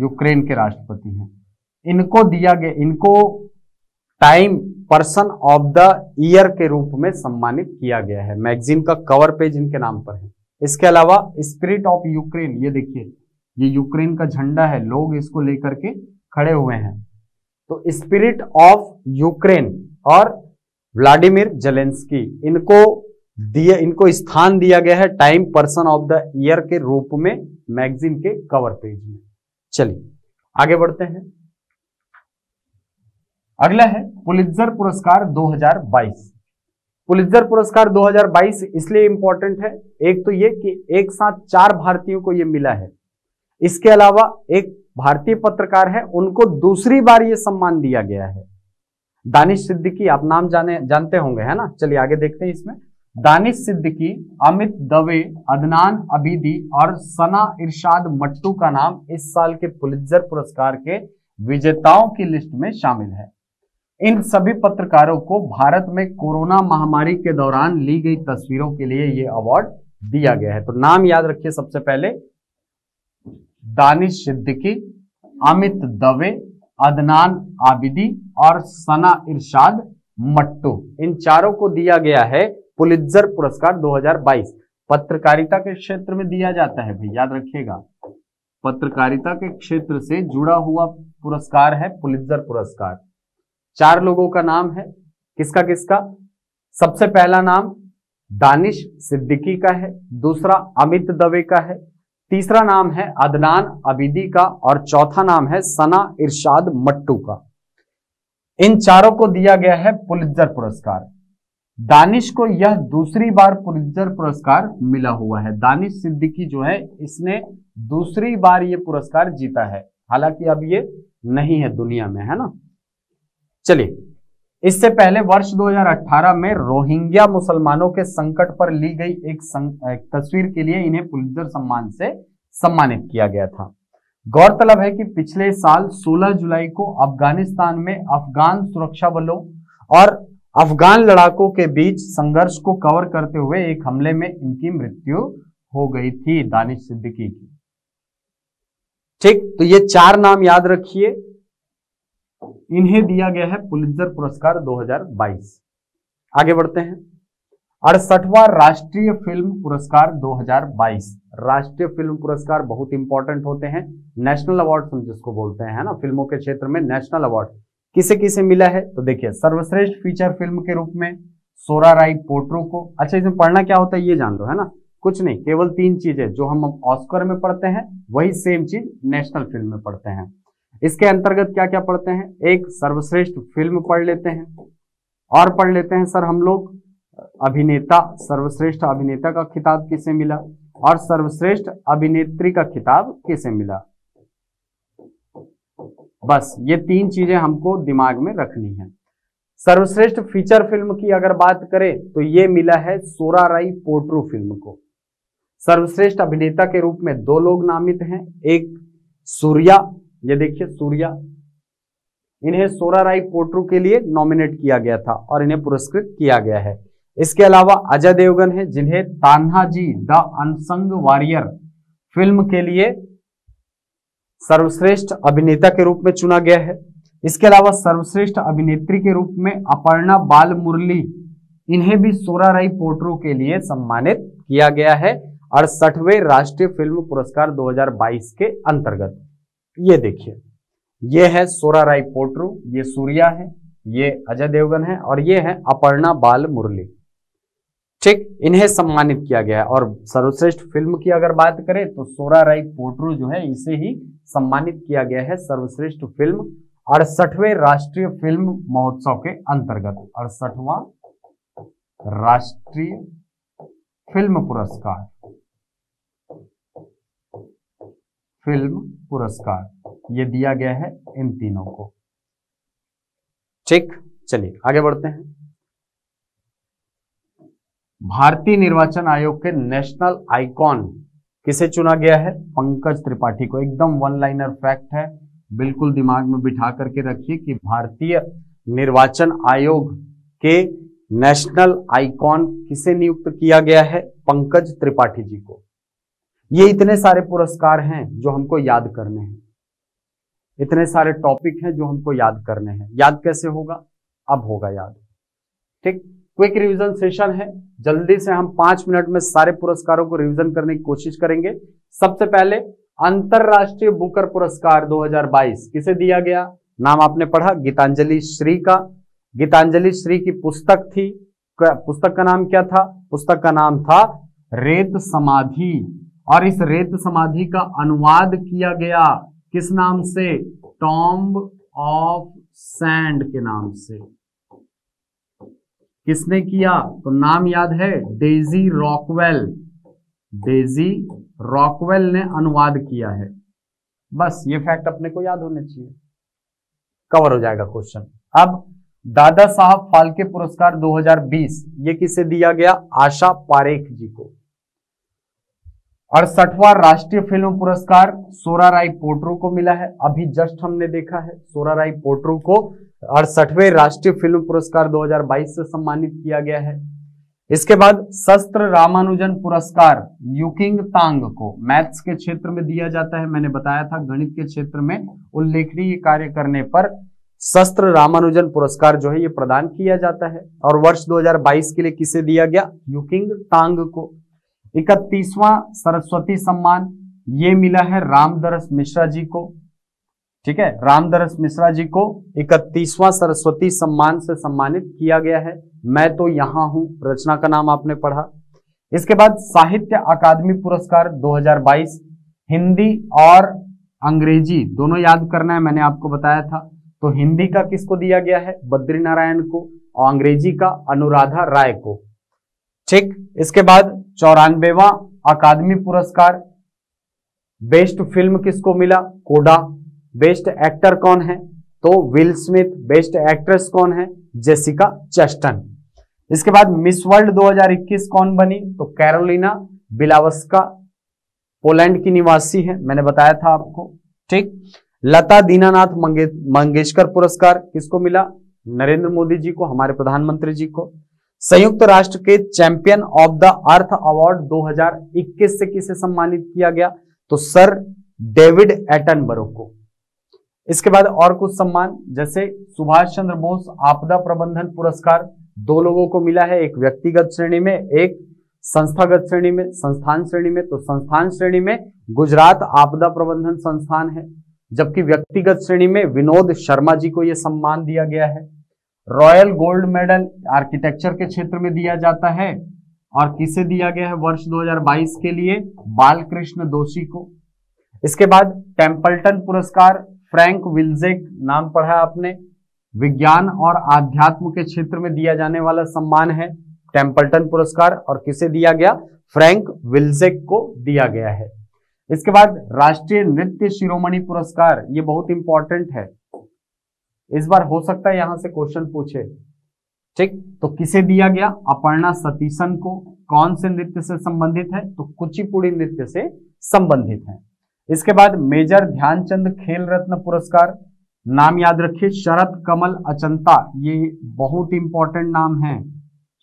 यूक्रेन के राष्ट्रपति हैं। इनको दिया गया, इनको time person of the year के रूप में सम्मानित किया गया है। मैगजीन का कवर पेज इनके नाम पर है। इसके अलावा स्पिरिट ऑफ़ यूक्रेन, ये देखिए। ये यूक्रेन का झंडा है, लोग इसको लेकर के खड़े हुए हैं। तो स्पिरिट ऑफ़ यूक्रेन और व्लादिमीर जेलेंस्की इनको दिया इनको स्थान दिया गया है time person of the year के रूप में मैगजीन के कवर पेज में। चलिए, आगे बढ़ते हैं। अगला है पुलित्जर पुरस्कार 2022 पुलित्जर पुरस्कार 2022 इसलिए इंपॉर्टेंट है, एक तो ये कि एक साथ चार भारतीयों को ये मिला है। इसके अलावा एक भारतीय पत्रकार है, उनको दूसरी बार ये सम्मान दिया गया है। दानिश सिद्दीकी, आप नाम जाने, जानते होंगे, है ना? चलिए आगे देखते हैं इसमें। दानिश सिद्दीकी, अमित दवे, अदनान अबीदी और सना इरशाद मट्टू का नाम इस साल के पुलित्जर पुरस्कार के विजेताओं की लिस्ट में शामिल है। इन सभी पत्रकारों को भारत में कोरोना महामारी के दौरान ली गई तस्वीरों के लिए यह अवार्ड दिया गया है। तो नाम याद रखिए सबसे पहले। दानिश सिद्दीकी, अमित दवे, अदनान आबिदी और सना इरशाद मट्टू। इन चारों को दिया गया है पुलित्जर पुरस्कार 2022 पत्रकारिता के क्षेत्र में दिया जाता है भाई, याद रखिएगा। पत्रकारिता के क्षेत्र से जुड़ा हुआ पुरस्कार है पुलित्जर पुरस्कार। चार लोगों का नाम है। किसका किसका? सबसे पहला नाम दानिश सिद्दीकी का है, दूसरा अमित दवे का है तीसरा नाम है अदनान अबीदी का और चौथा नाम है सना इरशाद मट्टू का। इन चारों को दिया गया है पुलित्जर पुरस्कार। दानिश को यह दूसरी बार पुलित्जर पुरस्कार मिला हुआ है। दानिश सिद्दीकी जो है, इसने दूसरी बार ये पुरस्कार जीता है। हालाँकि अब ये नहीं है दुनिया में, है ना? चलिए। इससे पहले वर्ष 2018 में रोहिंग्या मुसलमानों के संकट पर ली गई एक, एक तस्वीर के लिए इन्हें पुलित्जर सम्मान से सम्मानित किया गया था। गौरतलब है कि पिछले साल 16 जुलाई को अफ़गानिस्तान में अफगान सुरक्षा बलों और अफगान लड़ाकों के बीच संघर्ष को कवर करते हुए एक हमले में इनकी मृत्यु हो गई थी दानिश सिद्दीकी की। ठीक तो ये चार नाम याद रखिए। इन्हें दिया गया है पुलित्जर पुरस्कार 2022 आगे बढ़ते हैं। अड़सठवा राष्ट्रीय फ़िल्म पुरस्कार 2022 राष्ट्रीय फ़िल्म पुरस्कार बहुत इंपॉर्टेंट होते हैं। नेशनल अवार्ड हम जिसको बोलते हैं ना? फ़िल्मों के क्षेत्र में नेशनल अवार्ड किसे किसे मिला है? तो देखिए, सर्वश्रेष्ठ फीचर फ़िल्म के रूप में सोरा राई पोट्रो को। अच्छा इसमें पढ़ना क्या होता है ये जान लो, है ना? कुछ नहीं, केवल तीन चीज़ें जो हम ऑस्कर में पढ़ते हैं, वही सेम चीज़ नेशनल फ़िल्म में पढ़ते हैं। इसके अंतर्गत क्या क्या पढ़ते हैं? एक, सर्वश्रेष्ठ फ़िल्म पढ़ लेते हैं। और पढ़ लेते हैं सर हम लोग। अभिनेता, सर्वश्रेष्ठ अभिनेता का खिताब किसे मिला? और सर्वश्रेष्ठ अभिनेत्री का खिताब किसे मिला? बस, ये तीन चीज़ें हमको दिमाग में रखनी है। सर्वश्रेष्ठ फीचर फ़िल्म की अगर बात करें तो ये मिला है सोरा राई पोट्रू फ़िल्म को। सर्वश्रेष्ठ अभिनेता के रूप में दो लोग नामित हैं। एक, सूर्या ये देखिए सूर्या। इन्हें सोरा राय पोट्रू के लिए नॉमिनेट किया गया था और इन्हें पुरस्कृत किया गया है। इसके अलावा अजय देवगन है, जिन्हें Tanhaji, the unsung warrior film के लिए सर्वश्रेष्ठ अभिनेता के रूप में चुना गया है। इसके अलावा सर्वश्रेष्ठ अभिनेत्री के रूप में अपर्णा बाल मुरली इन्हें भी सोरा राई पोट्रो के लिए सम्मानित किया गया है अड़सठवें राष्ट्रीय फ़िल्म पुरस्कार 2022 के अंतर्गत। ये देखिए, ये है सोरा राय पोट्रो, ये सूर्या है, ये अजय देवगन है और ये है अपर्णा बाल मुरली। ठीक, इन्हें सम्मानित किया गया है। और सर्वश्रेष्ठ फ़िल्म की अगर बात करें तो सोरा राय पोट्रो जो है, इसे ही सम्मानित किया गया है सर्वश्रेष्ठ फ़िल्म, अड़सठवें राष्ट्रीय फ़िल्म महोत्सव के अंतर्गत। अड़सठवा राष्ट्रीय फ़िल्म पुरस्कार। फ़िल्म पुरस्कार। ये दिया गया है इन तीनों को। ठीक चलिए आगे बढ़ते हैं। भारतीय निर्वाचन आयोग के नेशनल आइकॉन किसे चुना गया है? पंकज त्रिपाठी को। एकदम वन लाइनर फैक्ट है। बिल्कुल दिमाग में बिठा करके रखिए कि भारतीय निर्वाचन आयोग के नेशनल आइकॉन किसे नियुक्त किया गया है? पंकज त्रिपाठी जी को। ये इतने सारे पुरस्कार हैं जो हमको याद करने हैं। इतने सारे टॉपिक हैं जो हमको याद करने हैं। याद कैसे होगा? अब होगा याद। ठीक? क्विक रिवीजन सेशन है। जल्दी से हम पाँच मिनट में सारे पुरस्कारों को रिवीजन करने की कोशिश करेंगे। सबसे पहले, अंतरराष्ट्रीय बुकर पुरस्कार 2022 किसे दिया गया? नाम आपने पढ़ा? गीतांजलि श्री का। गीतांजलि श्री की पुस्तक थी। पुस्तक का नाम क्या था? पुस्तक का नाम था रेत समाधि। और इस रेत समाधि का अनुवाद किया गया किस नाम से? टॉम्ब ऑफ़ सैंड के नाम से। किसने किया? तो नाम याद है, डेजी रॉकवेल। डेजी रॉकवेल ने अनुवाद किया है। बस, ये फैक्ट अपने को याद होने चाहिए। कवर हो जाएगा क्वेश्चन। अब, दादा साहब फाल्के पुरस्कार 2020 ये किसे दिया गया? आशा पारेख जी को। अड़सठवा राष्ट्रीय फ़िल्म पुरस्कार सोरा राय पोट्रो को मिला है। अभी जस्ट हमने देखा है। सोरा राय पोट्रो को अड़सठवें राष्ट्रीय फ़िल्म पुरस्कार 2022 से सम्मानित किया गया है। इसके बाद शस्त्र रामानुजन पुरस्कार यूकिंग तांग को मैथ्स के क्षेत्र में दिया जाता है। मैंने बताया था गणित के क्षेत्र में उल्लेखनीय कार्य करने पर शस्त्र रामानुजन पुरस्कार जो है ये प्रदान किया जाता है। और वर्ष 2022 के लिए किसे दिया गया? यूकिंग तांग को। इकतीसवां सरस्वती सम्मान, ये मिला है रामदरस मिश्रा जी को। ठीक है? रामदरस मिश्रा जी को इकतीसवां सरस्वती सम्मान से सम्मानित किया गया है। मैं तो यहाँ हूँ, रचना का नाम आपने पढ़ा। इसके बाद साहित्य अकादमी पुरस्कार 2022 हिंदी और अंग्रेज़ी, दोनों याद करना है, मैंने आपको बताया था। तो हिंदी का किसको दिया गया है? बद्री नारायण को और अंग्रेज़ी का अनुराधा राय को। ठीक? इसके बाद चौरानवेवा अकादमी पुरस्कार। बेस्ट फ़िल्म किसको मिला? कोडा। बेस्ट एक्टर कौन है? तो विल स्मिथ। बेस्ट एक्ट्रेस कौन है? Jessica Chastain. इसके बाद मिस वर्ल्ड 2021 कौन बनी? तो कैरोलिना बिलावस्का। पोलैंड की निवासी है। मैंने बताया था आपको। ठीक। लता दीनानाथ मंगेशकर पुरस्कार किसको मिला? नरेंद्र मोदी जी को, हमारे प्रधानमंत्री जी को। संयुक्त राष्ट्र के champion of the earth award 2021 से किसे सम्मानित किया गया? तो सर डेविड एटनबरो को। इसके बाद और कुछ सम्मान, जैसे सुभाष चंद्र बोस आपदा प्रबंधन पुरस्कार दो लोगों को मिला है, एक व्यक्तिगत श्रेणी में, एक संस्थागत श्रेणी में, संस्थान श्रेणी में। तो संस्थान श्रेणी में गुजरात आपदा प्रबंधन संस्थान है, जबकि व्यक्तिगत श्रेणी में विनोद शर्मा जी को यह सम्मान दिया गया है। रॉयल गोल्ड मेडल आर्किटेक्चर के क्षेत्र में दिया जाता है। और किसे दिया गया है वर्ष 2022 के लिए? बालकृष्ण दोषी को। इसके बाद टेम्पल्टन पुरस्कार फ्रैंक विल्जेक नाम पढ़ा आपने। विज्ञान और आध्यात्म के क्षेत्र में दिया जाने वाला सम्मान है टेम्पल्टन पुरस्कार। और किसे दिया गया? फ्रैंक विल्जेक को दिया गया है। इसके बाद राष्ट्रीय नृत्य शिरोमणि पुरस्कार, ये बहुत इंपॉर्टेंट है। इस बार हो सकता है यहाँ से क्वेश्चन पूछे। ठीक? तो किसे दिया गया? अपर्णा सतीशन को। कौन से नृत्य से संबंधित है? तो कुचिपुड़ी नृत्य से संबंधित है। इसके बाद मेजर ध्यानचंद खेल रत्न पुरस्कार। नाम याद रखिए शरद कमल अचंता। ये बहुत इंपॉर्टेंट नाम है।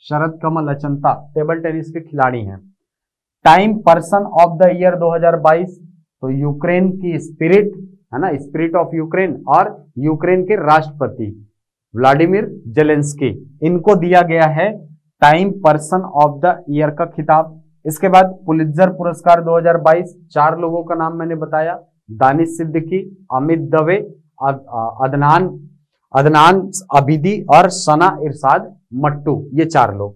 शरद कमल अचंता, टेबल टेनिस के खिलाड़ी हैं। Time person of the year 2022 तो यूक्रेन की स्पिरिट है ना स्पिरिट ऑफ़ यूक्रेन और यूक्रेन के राष्ट्रपति व्लादिमीर जेलेंस्की इनको दिया गया है time person of the year का खिताब। इसके बाद पुलित्जर पुरस्कार 2022 चार लोगों का नाम मैंने बताया, दानिश सिद्दीकी, अमित दवे अदनान अदनान अबिदी और सना इरशाद मट्टू, ये चार लोग।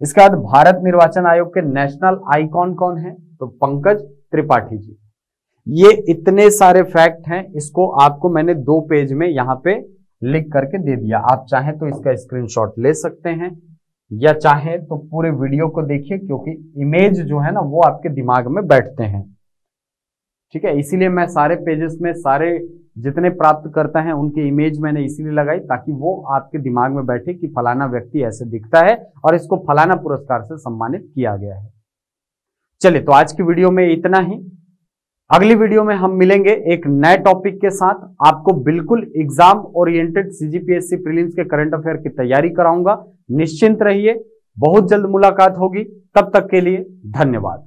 इसके बाद भारत निर्वाचन आयोग के नेशनल आइकॉन कौन है? तो पंकज त्रिपाठी जी। ये इतने सारे फैक्ट हैं, इसको आपको मैंने दो पेज में यहाँ पे लिख करके दे दिया। आप चाहें तो इसका स्क्रीनशॉट ले सकते हैं, या चाहें तो पूरे वीडियो को देखिए, क्योंकि इमेज जो है ना, वो आपके दिमाग में बैठते हैं। ठीक है, इसीलिए मैं सारे पेजेस में सारे जितने प्राप्त करता है, उनकी इमेज मैंने इसीलिए लगाई ताकि वो आपके दिमाग में बैठे कि फलाना व्यक्ति ऐसे दिखता है और इसको फलाना पुरस्कार से सम्मानित किया गया है। चलिए तो आज की वीडियो में इतना ही। अगली वीडियो में हम मिलेंगे एक नए टॉपिक के साथ। आपको बिल्कुल एग्ज़ाम ओरिएंटेड सीजीपीएससी प्रीलिम्स के करंट अफेयर की तैयारी कराऊँगा। निश्चिंत रहिए। बहुत जल्द मुलाकात होगी। तब तक के लिए धन्यवाद।